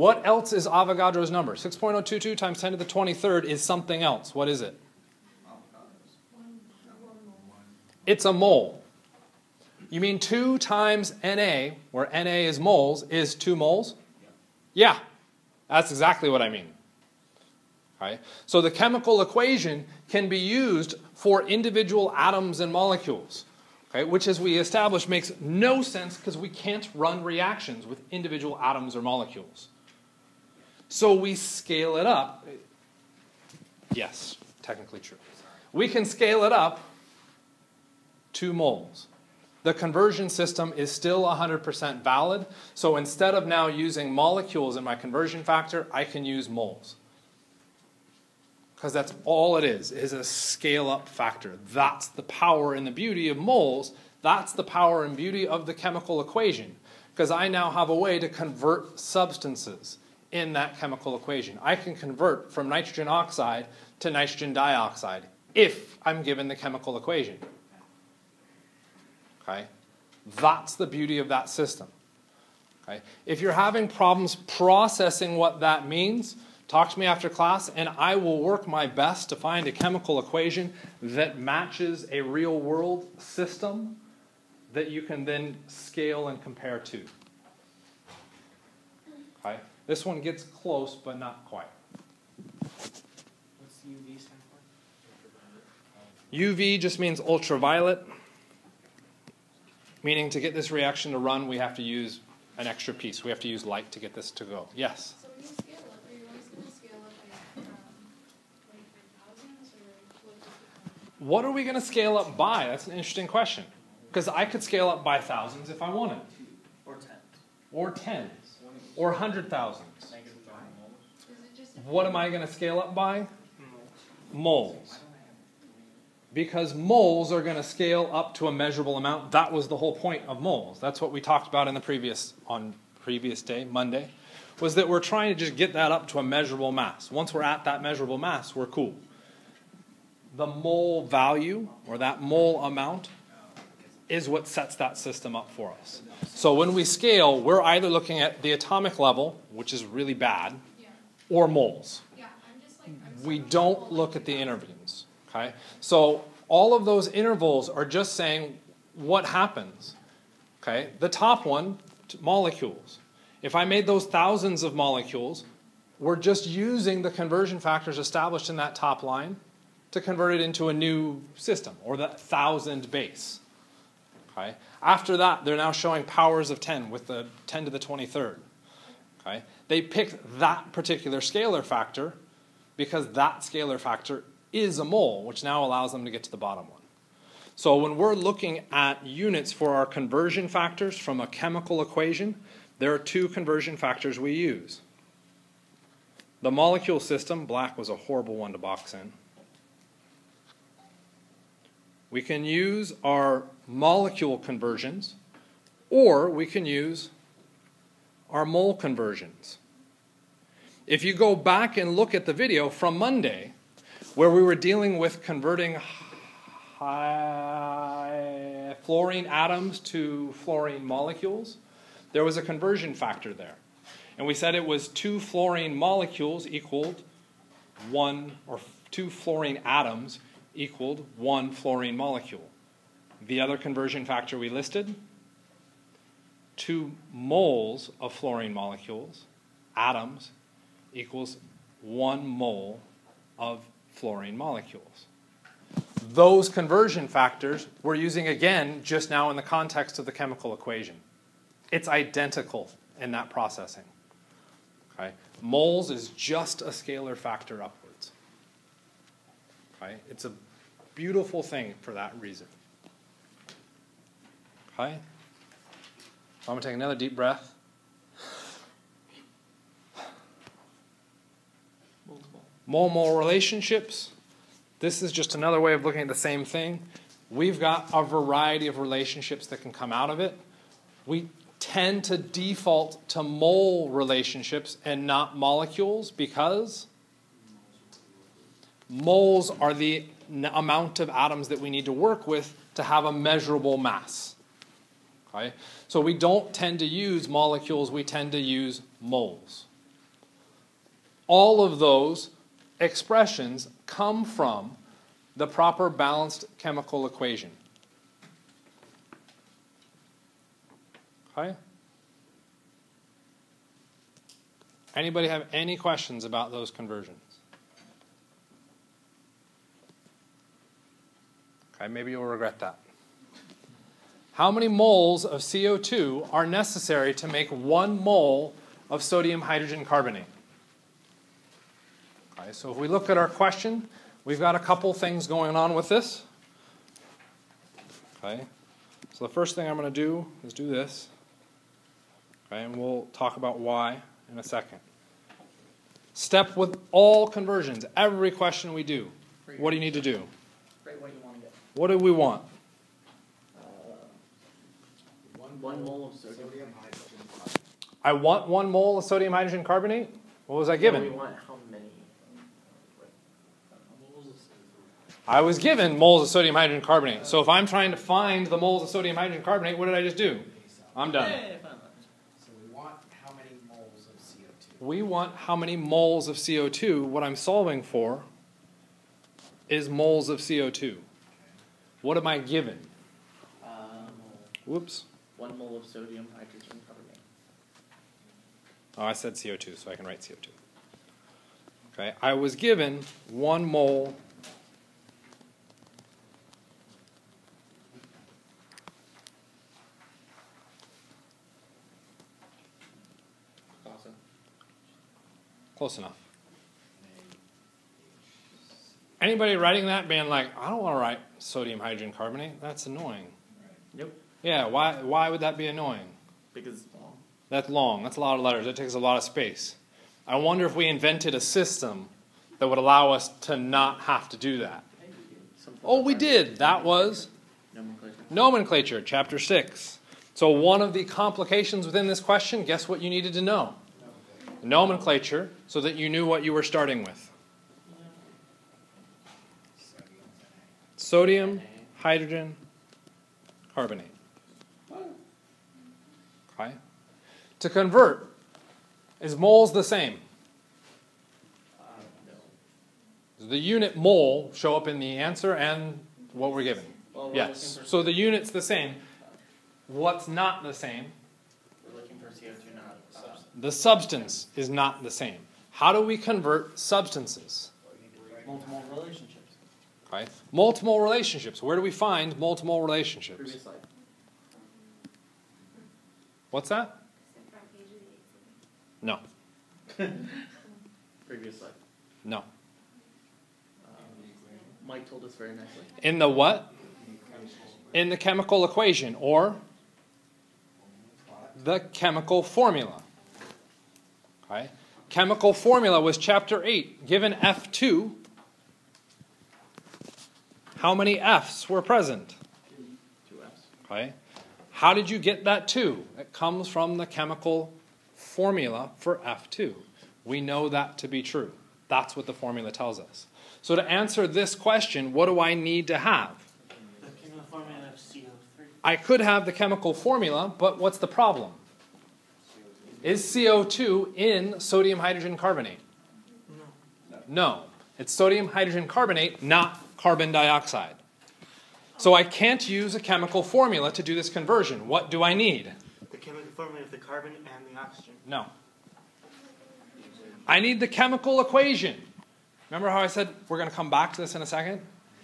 What else is Avogadro's number? 6.022 times 10 to the 23rd is something else. What is it? It's a mole. You mean 2 times Na, where Na is moles, is 2 moles? Yeah, that's exactly what I mean. Right? So the chemical equation can be used for individual atoms and molecules, okay? which, as we established, makes no sense because we can't run reactions with individual atoms or molecules. So we scale it up. Yes, technically true. We can scale it up to moles. The conversion system is still 100% valid. So instead of now using molecules in my conversion factor, I can use moles. Because that's all it is, is a scale up factor. That's the power and the beauty of moles. That's the power and beauty of the chemical equation. Because I now have a way to convert substances in that chemical equation. I can convert from nitrogen oxide to nitrogen dioxide if I'm given the chemical equation. Okay? That's the beauty of that system. Okay? If you're having problems processing what that means, talk to me after class and I will work my best to find a chemical equation that matches a real world system that you can then scale and compare to. Okay? This one gets close, but not quite. What's UV stand for? UV just means ultraviolet, meaning to get this reaction to run, we have to use an extra piece. We have to use light to get this to go. Yes? So when you scale up, are you always gonna scale up like, um, like thousands or what is it? What are we going to scale up by? That's an interesting question. Because I could scale up by thousands if I wanted, Or ten. or tens, or hundred thousands. What am I going to scale up by? Moles. Because moles are going to scale up to a measurable amount. That was the whole point of moles. That's what we talked about in the previous on previous day, Monday, was that we're trying to just get that up to a measurable mass. Once we're at that measurable mass, we're cool. The mole value or that mole amount is what sets that system up for us. So when we scale, we're either looking at the atomic level, which is really bad, Yeah, or moles. yeah, I'm just like, I'm We don't look at the intervals. Okay? So all of those intervals are just saying what happens. Okay? The top one, t- molecules. If I made those thousands of molecules, we're just using the conversion factors established in that top line to convert it into a new system or that thousand base. Okay? After that, they're now showing powers of 10 with the 10 to the 23rd. Okay? They picked that particular scalar factor because that scalar factor is a mole, which now allows them to get to the bottom one. So when we're looking at units for our conversion factors from a chemical equation, there are two conversion factors we use. The molecule system, black was a horrible one to box in. We can use our molecule conversions, or we can use our mole conversions. If you go back and look at the video from Monday, where we were dealing with converting fluorine atoms to fluorine molecules, there was a conversion factor there. And we said it was two fluorine molecules equaled one, or two fluorine atoms equaled one fluorine molecule. The other conversion factor we listed, two moles of fluorine molecules, atoms, equals one mole of fluorine molecules. Those conversion factors we're using again just now in the context of the chemical equation. It's identical in that processing. Okay? Moles is just a scalar factor upwards. Okay? It's a beautiful thing for that reason. I'm going to take another deep breath. Multiple. Mole mole relationships. This is just another way of looking at the same thing. We've got a variety of relationships that can come out of it. We tend to default to mole relationships and not molecules because moles are the amount of atoms that we need to work with to have a measurable mass. Okay? So we don't tend to use molecules, we tend to use moles. All of those expressions come from the proper balanced chemical equation. Okay? Anybody have any questions about those conversions? Okay, maybe you'll regret that. How many moles of CO2 are necessary to make one mole of sodium hydrogen carbonate? Okay, so if we look at our question, we've got a couple things going on with this. Okay, so the first thing I'm going to do is do this. Okay, and we'll talk about why in a second. Step with all conversions, every question we do. What do you need to do? Right what you want to get. What do we want? One mole of sodium. Sodium hydrogen carbonate. I want one mole of sodium hydrogen carbonate. What was I No, given? we want how many? I was given moles of sodium hydrogen carbonate. So if I'm trying to find the moles of sodium hydrogen carbonate, what did I just do? I'm done. Hey. So we want how many moles of CO2? We want how many moles of CO2. What I'm solving for is moles of CO2. What am I given? Um, Whoops. One mole of sodium hydrogen carbonate. Oh, I said CO2, so I can write CO2. Okay, I was given one mole. Awesome. Close enough. Anybody writing that being like, I don't want to write sodium hydrogen carbonate. That's annoying. Yep. Yeah, why, why would that be annoying? Because well, That's long. That's a lot of letters. That takes a lot of space. I wonder if we invented a system that would allow us to not have to do that. Oh, we did. That was Nomenclature. nomenclature, chapter 6. So, one of the complications within this question, guess what you needed to know? Nomenclature, so that you knew what you were starting with. Sodium, hydrogen, carbonate. Okay. To convert, is moles the same? Uh, no. The unit mole show up in the answer and what we're given. Well, we're Yes. So the unit's the same. What's not the same? We're looking for CO2, not substance. The substance is not the same. How do we convert substances? Multiple relationships. Right? Multiple relationships. Where do we find multiple relationships? Previous slide. What's that? The front page of the ACV. No. Previous slide. No. Um, Mike told us very nicely. In the what? In the chemical equation or the chemical formula. Okay? Chemical formula was chapter 8. Given F2, how many F's were present? Two F's. Okay? How did you get that 2? It comes from the chemical formula for F2. We know that to be true. That's what the formula tells us. So to answer this question, what do I need to have? The chemical formula of CO three. I could have the chemical formula, but what's the problem? Is CO2 in sodium hydrogen carbonate? No. No. It's sodium hydrogen carbonate, not carbon dioxide. So I can't use a chemical formula to do this conversion. What do I need? The chemical formula of the carbon and the oxygen. No. I need the chemical equation. Remember how I said we're going to come back to this in a second?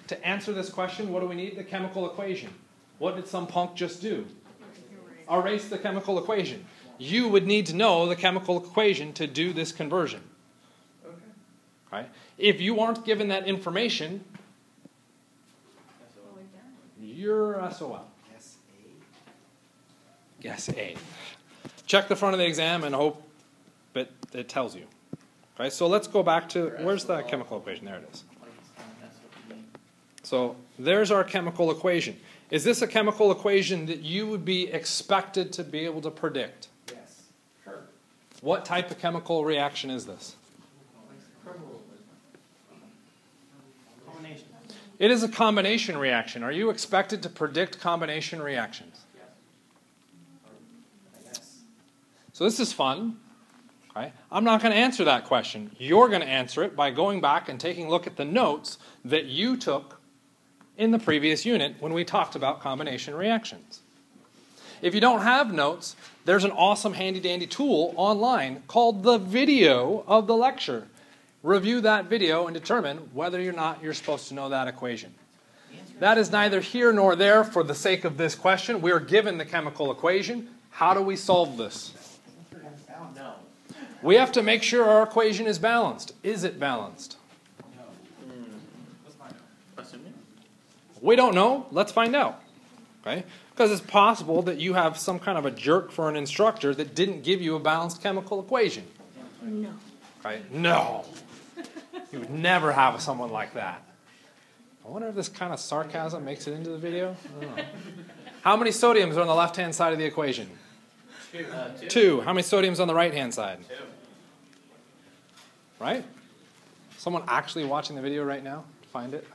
To answer this question, what do we need? The chemical equation. What did some punk just do? Erase the chemical equation. You would need to know the chemical equation to do this conversion. Okay. Right? If you aren't given that information, So, you're SOL. Yes, A. Guess A. Check the front of the exam and hope it, it tells you. Right? So let's go back to where's that chemical equation? There it is. Mike is telling us what we need. So there's our chemical equation. Is this a chemical equation that you would be expected to be able to predict? Yes. Sure. What type of chemical reaction is this? It is a combination reaction. Are you expected to predict combination reactions? So this is fun. I'm not going to answer that question. You're going to answer it by going back and taking a look at the notes that you took in the previous unit when we talked about combination reactions. If you don't have notes, there's an awesome handy dandy tool online called the video of the lecture. Review that video and determine whether or not you're supposed to know that equation. That is neither here nor there for the sake of this question. We are given the chemical equation. How do we solve this? We have to make sure our equation is balanced. Is it balanced? We don't know. Let's find out. Okay? Because it's possible that you have some kind of a jerk for an instructor that didn't give you a balanced chemical equation. No. Right? No. You would never have someone like that. I wonder if this kind of sarcasm makes it into the video. I don't know. How many sodiums are on the left hand side of the equation? Two. Uh, two. Two. How many sodiums on the right hand side? Two. Right? Someone actually watching the video right now? Find it?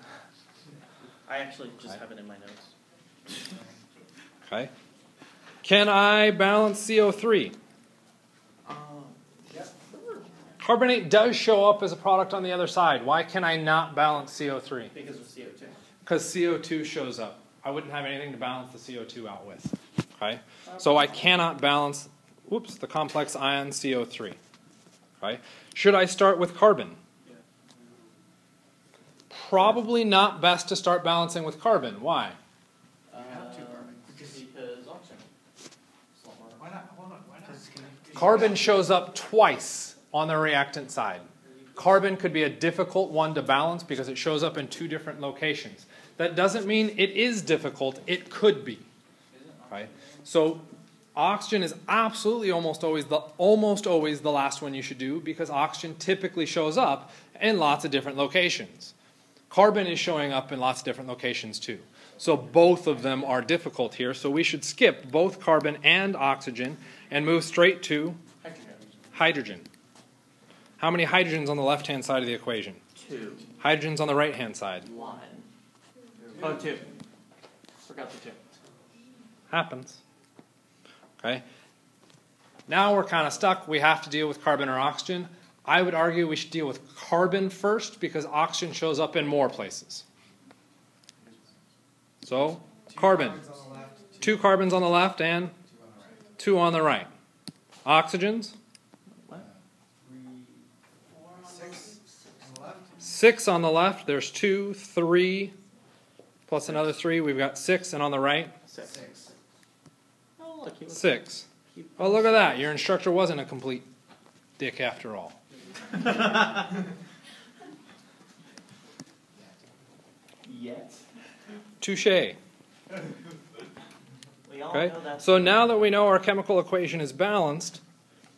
I actually just have it in my notes. Okay. Can I balance CO3? Um, Carbonate does show up as a product on the other side. Why can I not balance CO3? because of CO2. Because CO2 shows up. I wouldn't have anything to balance the CO2 out with. Okay? So I cannot balance, whoops, the complex ion CO3. Okay? Should I start with carbon? Probably not best to start balancing with carbon. Why? Have two carbons. Because oxygen. Slower. Why not, hold on, why not? Carbon shows up twice on the reactant side. Carbon could be a difficult one to balance because it shows up in two different locations. That doesn't mean it is difficult, it could be. Right? So oxygen is absolutely almost always the almost always the last one you should do because oxygen typically shows up in lots of different locations. Carbon is showing up in lots of different locations too. So both of them are difficult here, so we should skip both carbon and oxygen and move straight to Hydrogen. hydrogen. How many hydrogens on the left hand side of the equation? Two. Hydrogens on the right hand side. One. Oh, two. Forgot the two. Happens. Okay? Now we're kind of stuck. We have to deal with carbon or oxygen. I would argue we should deal with carbon first because oxygen shows up in more places. So, Two carbon. carbons on the left, Two carbons on the left and two on the right. two on the right. Oxygens, Six on the left, six on the left. There's two, three, plus another three. We've got six, and on the right, Six. six. Oh, look, six. Oh, look at that. Your instructor wasn't a complete dick after all. Yet. Touche. Okay? So now that we know our chemical equation is balanced,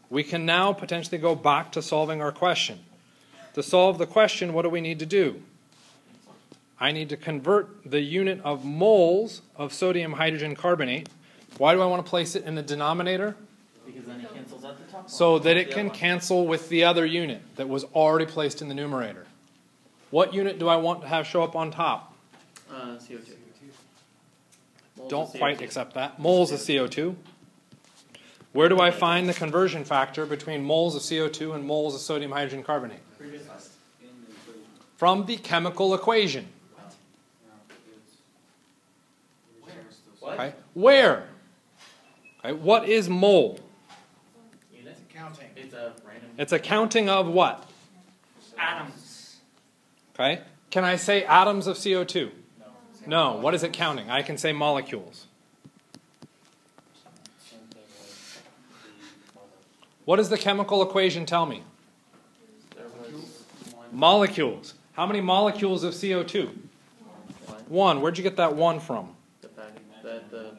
we can now potentially go back to solving our question. To solve the question, what do we need to do? I need to convert the unit of moles of sodium hydrogen carbonate. Why do I want to place it in the denominator? Because then it cancels out the top. So that it can cancel with the other unit that was already placed in the numerator. What unit do I want to have show up on top? Uh, CO2. Moles of Don't quite CO2. accept that. Moles of CO2. Where do I find the conversion factor between moles of CO2 and moles of sodium hydrogen carbonate? From the chemical equation. What? Okay? Where? Okay, what is mole? Unit? Counting. It's a random. It's a counting of what? Atoms. Okay? Can I say atoms of CO2? No. No. What is it counting? I can say molecules. What does the chemical equation tell me? There was one. Molecules. How many molecules of CO2? One. One. Where'd you get that one from? The that the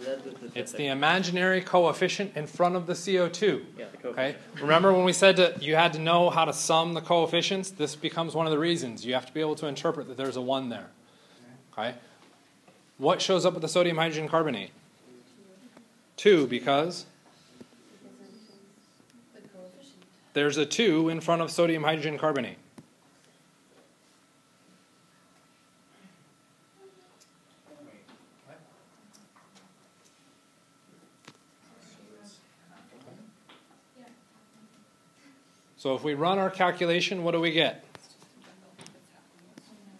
the, It's the imaginary coefficient in front of the CO2. yeah the Okay? Remember when we said that you had to know how to sum the coefficients? This becomes one of the reasons. You have to be able to interpret that there's a 1 there. Okay? What shows up with the sodium hydrogen carbonate? 2 because there's a 2 in front of sodium hydrogen carbonate. So if we run our calculation, what do we get?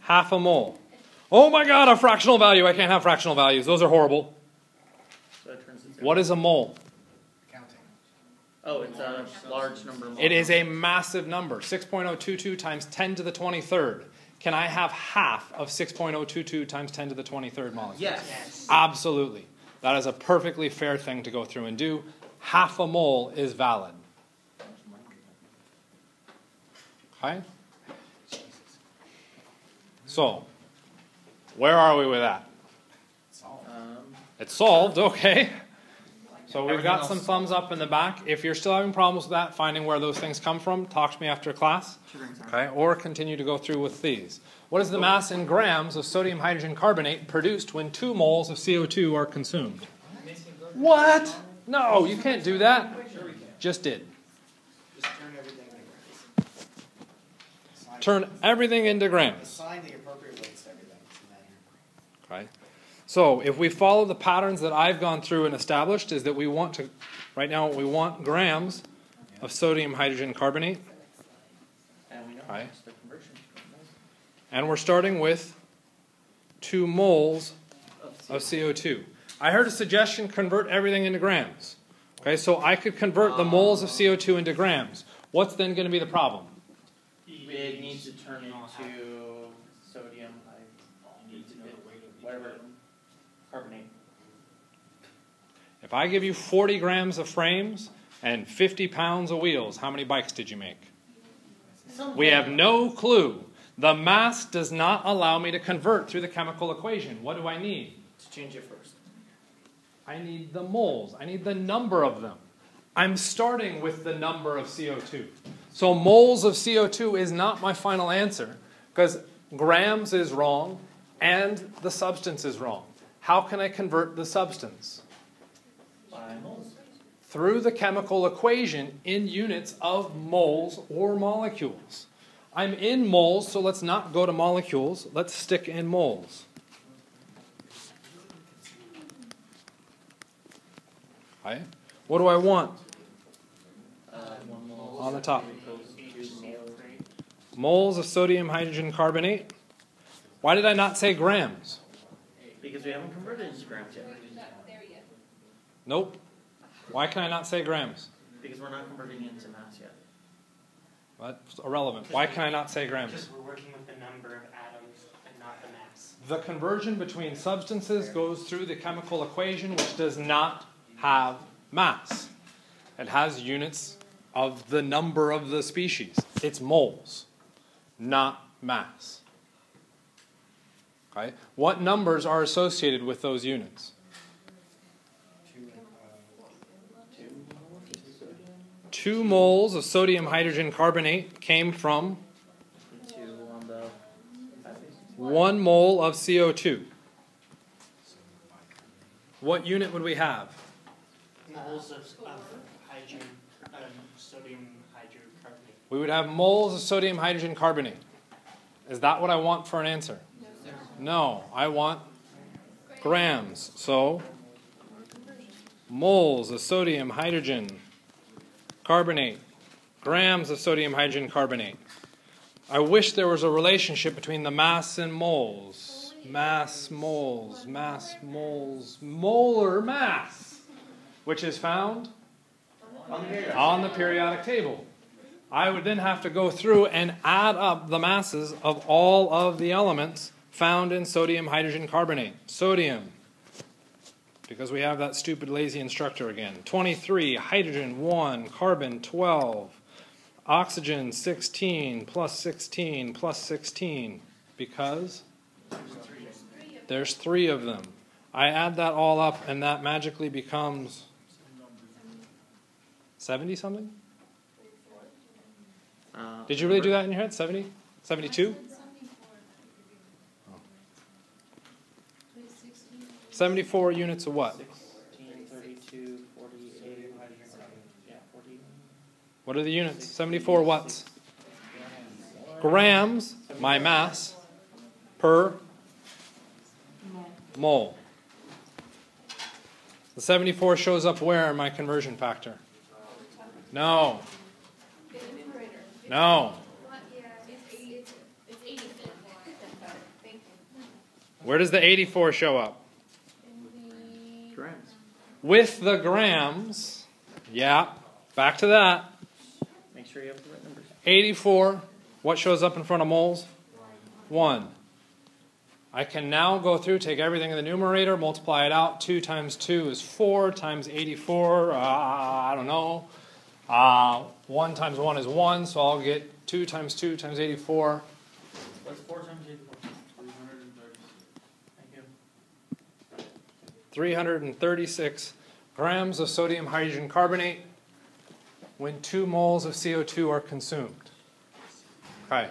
Half a mole. Oh my god, a fractional value. I can't have fractional values. Those are horrible. So it turns to zero. What is a mole? Counting. Oh, it's a large number of It is a massive number 6.022 times 10 to the 23rd. Can I have half of 6.022 times 10 to the 23rd molecules? Yes. Absolutely. That is a perfectly fair thing to go through and do. Half a mole is valid. Okay? So, where are we with that? Um, It's solved, okay. So we've got some thumbs up in the back. If you're still having problems with that, finding where those things come from, talk to me after class. Okay, or continue to go through with these. What is the mass in grams of sodium hydrogen carbonate produced when two moles of CO2 are consumed? What? No, you can't do that. Just did. Just turn everything into grams. Assign- Turn everything into grams. Assign the appropriate weights to everything. Okay. So if we follow the patterns that I've gone through and established, is that we want to, right now, we want grams of sodium hydrogen carbonate, and we know the conversion and we're starting with two moles of of CO2. I heard a suggestion convert everything into grams. Okay, so I could convert the ah. moles of CO2 into grams. What's then going to be the problem? It needs to turn into sodium. I need to get whatever carbonate. If I give you 40 grams of frames and 50 pounds of wheels, how many bikes did you make? We have no clue. The mass does not allow me to convert through the chemical equation. What do I need? To change it first. I need the moles. I need the number of them. I'm starting with the number of CO2. So moles of CO2 is not my final answer because grams is wrong and the substance is wrong. How can I convert the substance? Through the chemical equation in units of moles or molecules. I'm in moles, so let's not go to molecules. Let's stick in moles. Okay. What do I want? Uh, On the top. equals two CO3. Moles of sodium hydrogen carbonate. Why did I not say grams? Because we haven't converted into grams yet. Nope. Why can I not say grams? Because we're not converting into mass yet. That's irrelevant. Why can I not say grams? Because we're working with the number of atoms and not the mass. The conversion between substances goes through the chemical equation, which does not have mass. It has units of the number of the species. It's moles, not mass. Okay? What numbers are associated with those units? Two moles of sodium hydrogen carbonate came from one mole of CO2. What unit would we have? Moles of, of hydrogen, um, sodium hydrocarbonate. We would have moles of sodium hydrogen carbonate. Is that what I want for an answer? No, I want grams. So, moles of sodium hydrogen carbonate, grams of sodium hydrogen carbonate. I wish there was a relationship between the mass and moles. Mass, moles, mass, moles, molar mass, which is found on the periodic table. I would then have to go through and add up the masses of all of the elements found in sodium hydrogen carbonate. Sodium, because we have that stupid lazy instructor again. 23, hydrogen 1, carbon 12, oxygen 16, plus 16, plus 16, because there's three of them. I add that all up, and that magically becomes 70 something? Uh, Did you really do that in your head? 70? 72? 74 units of what? 16, 32, 48, yeah, What are the units? 74 watts. Grams, my mass, per mole. The 74 shows up where in my conversion factor? No. No. Where does the 84 show up? Grams. With the grams. Yeah, back to that. Make sure you have the right numbers. 84, what shows up in front of moles? 1. I can now go through, take everything in the numerator, multiply it out. 2 times 2 is 4, times 84, uh, I don't know. Uh, 1 times 1 is 1, so I'll get 2 times 2 times 84. What's 4 times 84? 330. Thank you. 336 grams of sodium hydrogen carbonate when 2 moles of CO2 are consumed. Okay.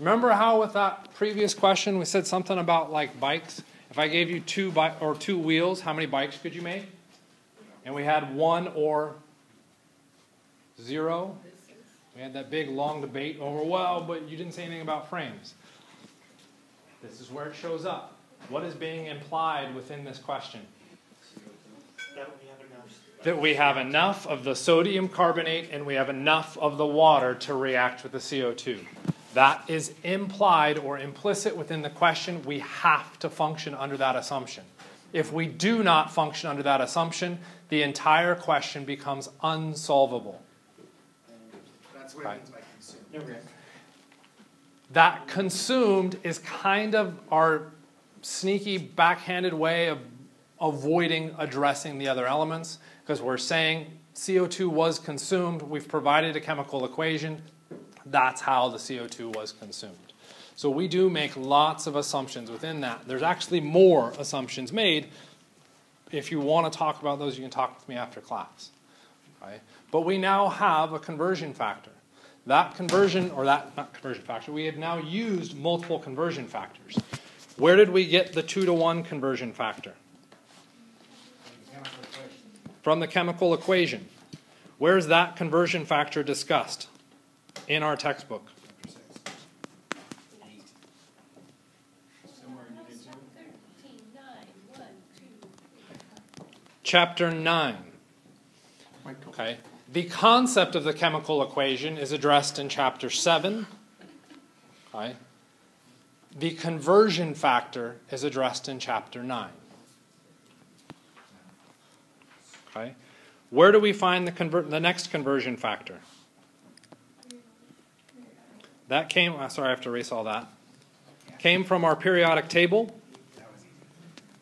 Remember how with that previous question we said something about like bikes? If I gave you two bi- or two wheels, how many bikes could you make? And we had one or zero. We had that big long debate over, well, but you didn't say anything about frames. This is where it shows up. What is being implied within this question? That we have enough. That we have enough of the sodium carbonate and we have enough of the water to react with the CO2. That is implied or implicit within the question. We have to function under that assumption. If we do not function under that assumption, the entire question becomes unsolvable. What it means by consume. No grams. That consumed is kind of our sneaky backhanded way of avoiding addressing the other elements because we're saying CO2 was consumed, we've provided a chemical equation, that's how the CO2 was consumed. So we do make lots of assumptions within that. There's actually more assumptions made. If you want to talk about those, you can talk with me after class. Okay? But we now have a conversion factor. That conversion, or that, not conversion factor, we have now used multiple conversion factors. Where did we get the 2 to 1 conversion factor? From the chemical equation. Where's that conversion factor discussed? In our textbook. Thirteen, nine, one, two. Chapter 9. Okay. The concept of the chemical equation is addressed in chapter 7. Okay. The conversion factor is addressed in chapter 9. Okay. Where do we find the, convert, the next conversion factor? That came, uh, sorry, I have to erase all that. Came from our periodic table.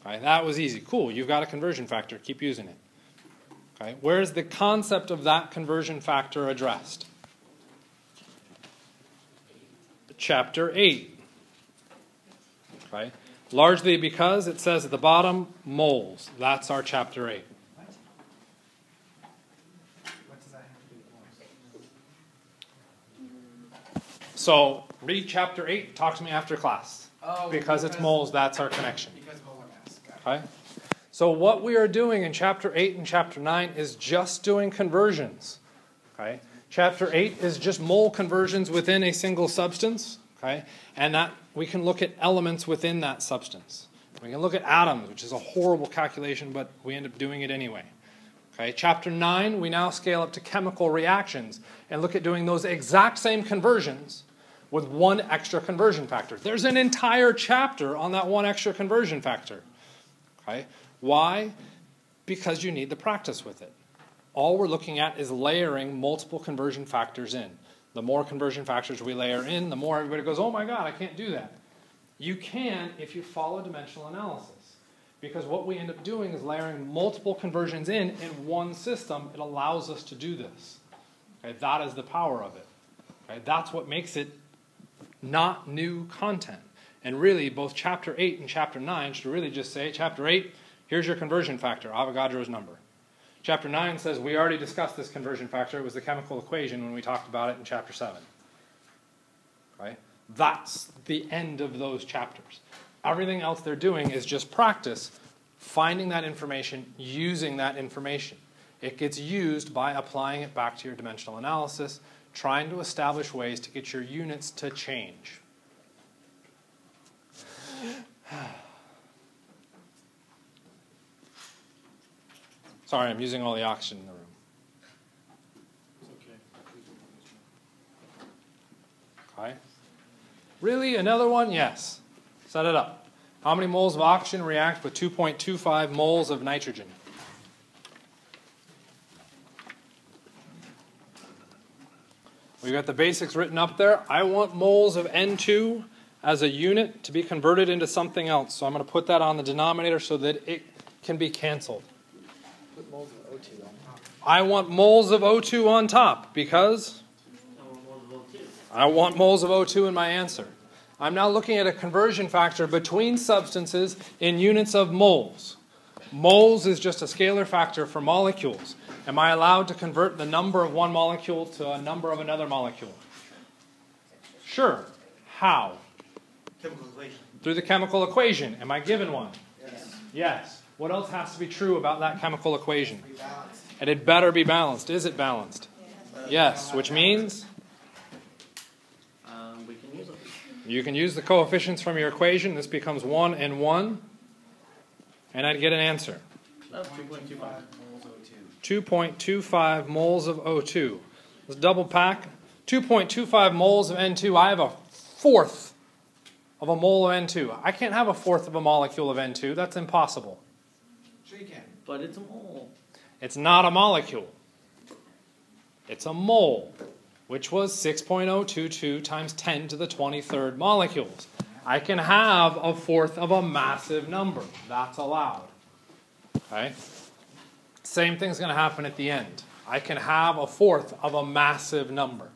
That was easy. Cool, you've got a conversion factor. Keep using it. Okay, where's the concept of that conversion factor addressed? Chapter 8. Okay, largely because it says at the bottom, moles. That's our chapter 8. What? What does that have to do with moles? So read chapter 8, talk to me after class. Oh, Because it's moles, that's our connection. Because molar mass, got it. Okay? So what we are doing in chapter 8 and chapter 9 is just doing conversions. Okay? Chapter 8 is just mole conversions within a single substance, okay? And that we can look at elements within that substance. We can look at atoms, which is a horrible calculation, but we end up doing it anyway. Okay? Chapter 9, we now scale up to chemical reactions and look at doing those exact same conversions with one extra conversion factor. There's an entire chapter on that one extra conversion factor. Okay? Why? Because you need the practice with it. All we're looking at is layering multiple conversion factors in. The more conversion factors we layer in, the more everybody goes, oh my God, I can't do that. You can if you follow dimensional analysis. Because what we end up doing is layering multiple conversions in in one system. It allows us to do this. Okay? That is the power of it. Okay? That's what makes it not new content. And really, both chapter 8 and chapter 9 should really just say, chapter 8, here's your conversion factor, Avogadro's number. Chapter 9 says, we already discussed this conversion factor. It was the chemical equation when we talked about it in chapter 7. Right? That's the end of those chapters. Everything else they're doing is just practice, finding that information, using that information. It gets used by applying it back to your dimensional analysis, trying to establish ways to get your units to change. Sorry, I'm using all the oxygen in the room. Okay. Really? Another one? Yes. Set it up. How many moles of oxygen react with 2.25 moles of nitrogen? We've got the basics written up there. I want moles of N2 as a unit to be converted into something else. So I'm going to put that on the denominator so that it can be canceled. Put moles of O2 on top. I want moles of O2 on top because I want moles of O2 in my answer. I'm now looking at a conversion factor between substances in units of moles. Moles is just a scalar factor for molecules. Am I allowed to convert the number of one molecule to a number of another molecule? Sure. How? Chemical equation. Through the chemical equation. Am I given one? Yes. Yes. What else has to be true about that chemical equation? And it better be balanced. Is it balanced? Yes, which means Um, we can use it. you can use the coefficients from your equation. This becomes 1 and 1. And I'd get an answer. Two point two five. Moles O2. 2.25 moles of O2. Let's double pack. 2.25 moles of N2. I have a fourth of a mole of N2. I can't have a fourth of a molecule of N2. That's impossible. Sure you can. But it's a mole. It's not a molecule. It's a mole, which was 6.022 times 10 to the 23rd molecules. I can have a fourth of a massive number. That's allowed. Okay? Same thing's going to happen at the end. I can have a fourth of a massive number.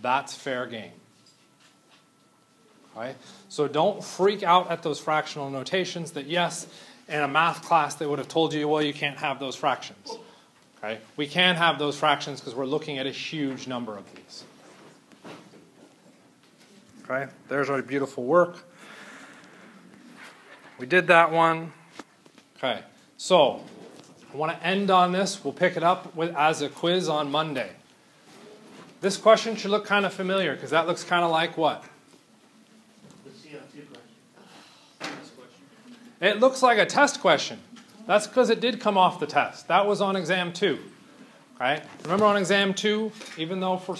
That's fair game. Okay? So don't freak out at those fractional notations that, yes, in a math class they would have told you, well, you can't have those fractions. Okay? We can have those fractions because we're looking at a huge number of these. Okay? There's our beautiful work. We did that one. Okay. So, I want to end on this. We'll pick it up with, as a quiz on Monday. This question should look kind of familiar because that looks kind of like what? The CO2 question. It looks like a test question. That's because it did come off the test. That was on exam two. Right? Remember on exam two, even though for,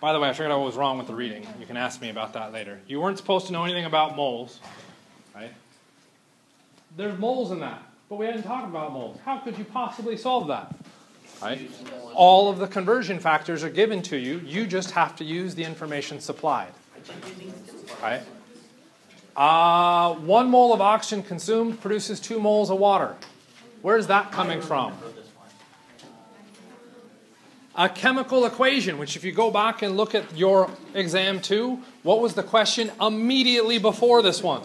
by the way, I figured out what was wrong with the reading. You can ask me about that later. You weren't supposed to know anything about moles, right? There's moles in that, but we hadn't talked about moles. How could you possibly solve that? Right? All of the conversion factors are given to you. You just have to use the information supplied. Right? Uh, one mole of oxygen consumed produces two moles of water. Where's that coming from? A chemical equation, which if you go back and look at your exam two, what was the question immediately before this one?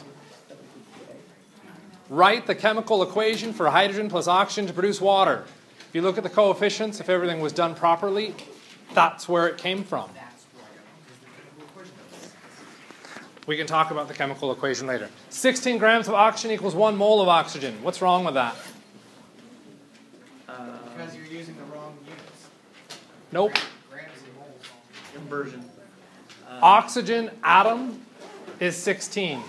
Write the chemical equation for hydrogen plus oxygen to produce water. If you look at the coefficients, if everything was done properly, that's where it came from. That's where I got, because the chemical equation does. We can talk about the chemical equation later. 16 grams of oxygen equals 1 mole of oxygen. What's wrong with that? Uh, Because you're using the wrong units. Nope. Grams and moles. inversion. Uh, Oxygen atom is 16.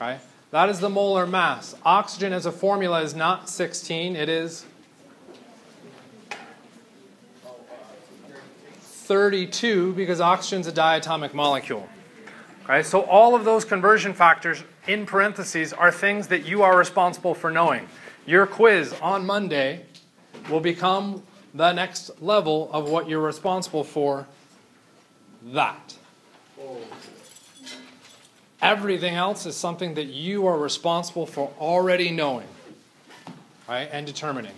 Right? That is the molar mass. Oxygen as a formula is not 16, it is 32 because oxygen is a diatomic molecule. Right? So all of those conversion factors in parentheses are things that you are responsible for knowing. Your quiz on Monday will become the next level of what you're responsible for that. Everything else is something that you are responsible for already knowing, right, and determining.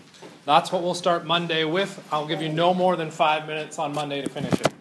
That's what we'll start Monday with. I'll give you no more than five minutes on Monday to finish it.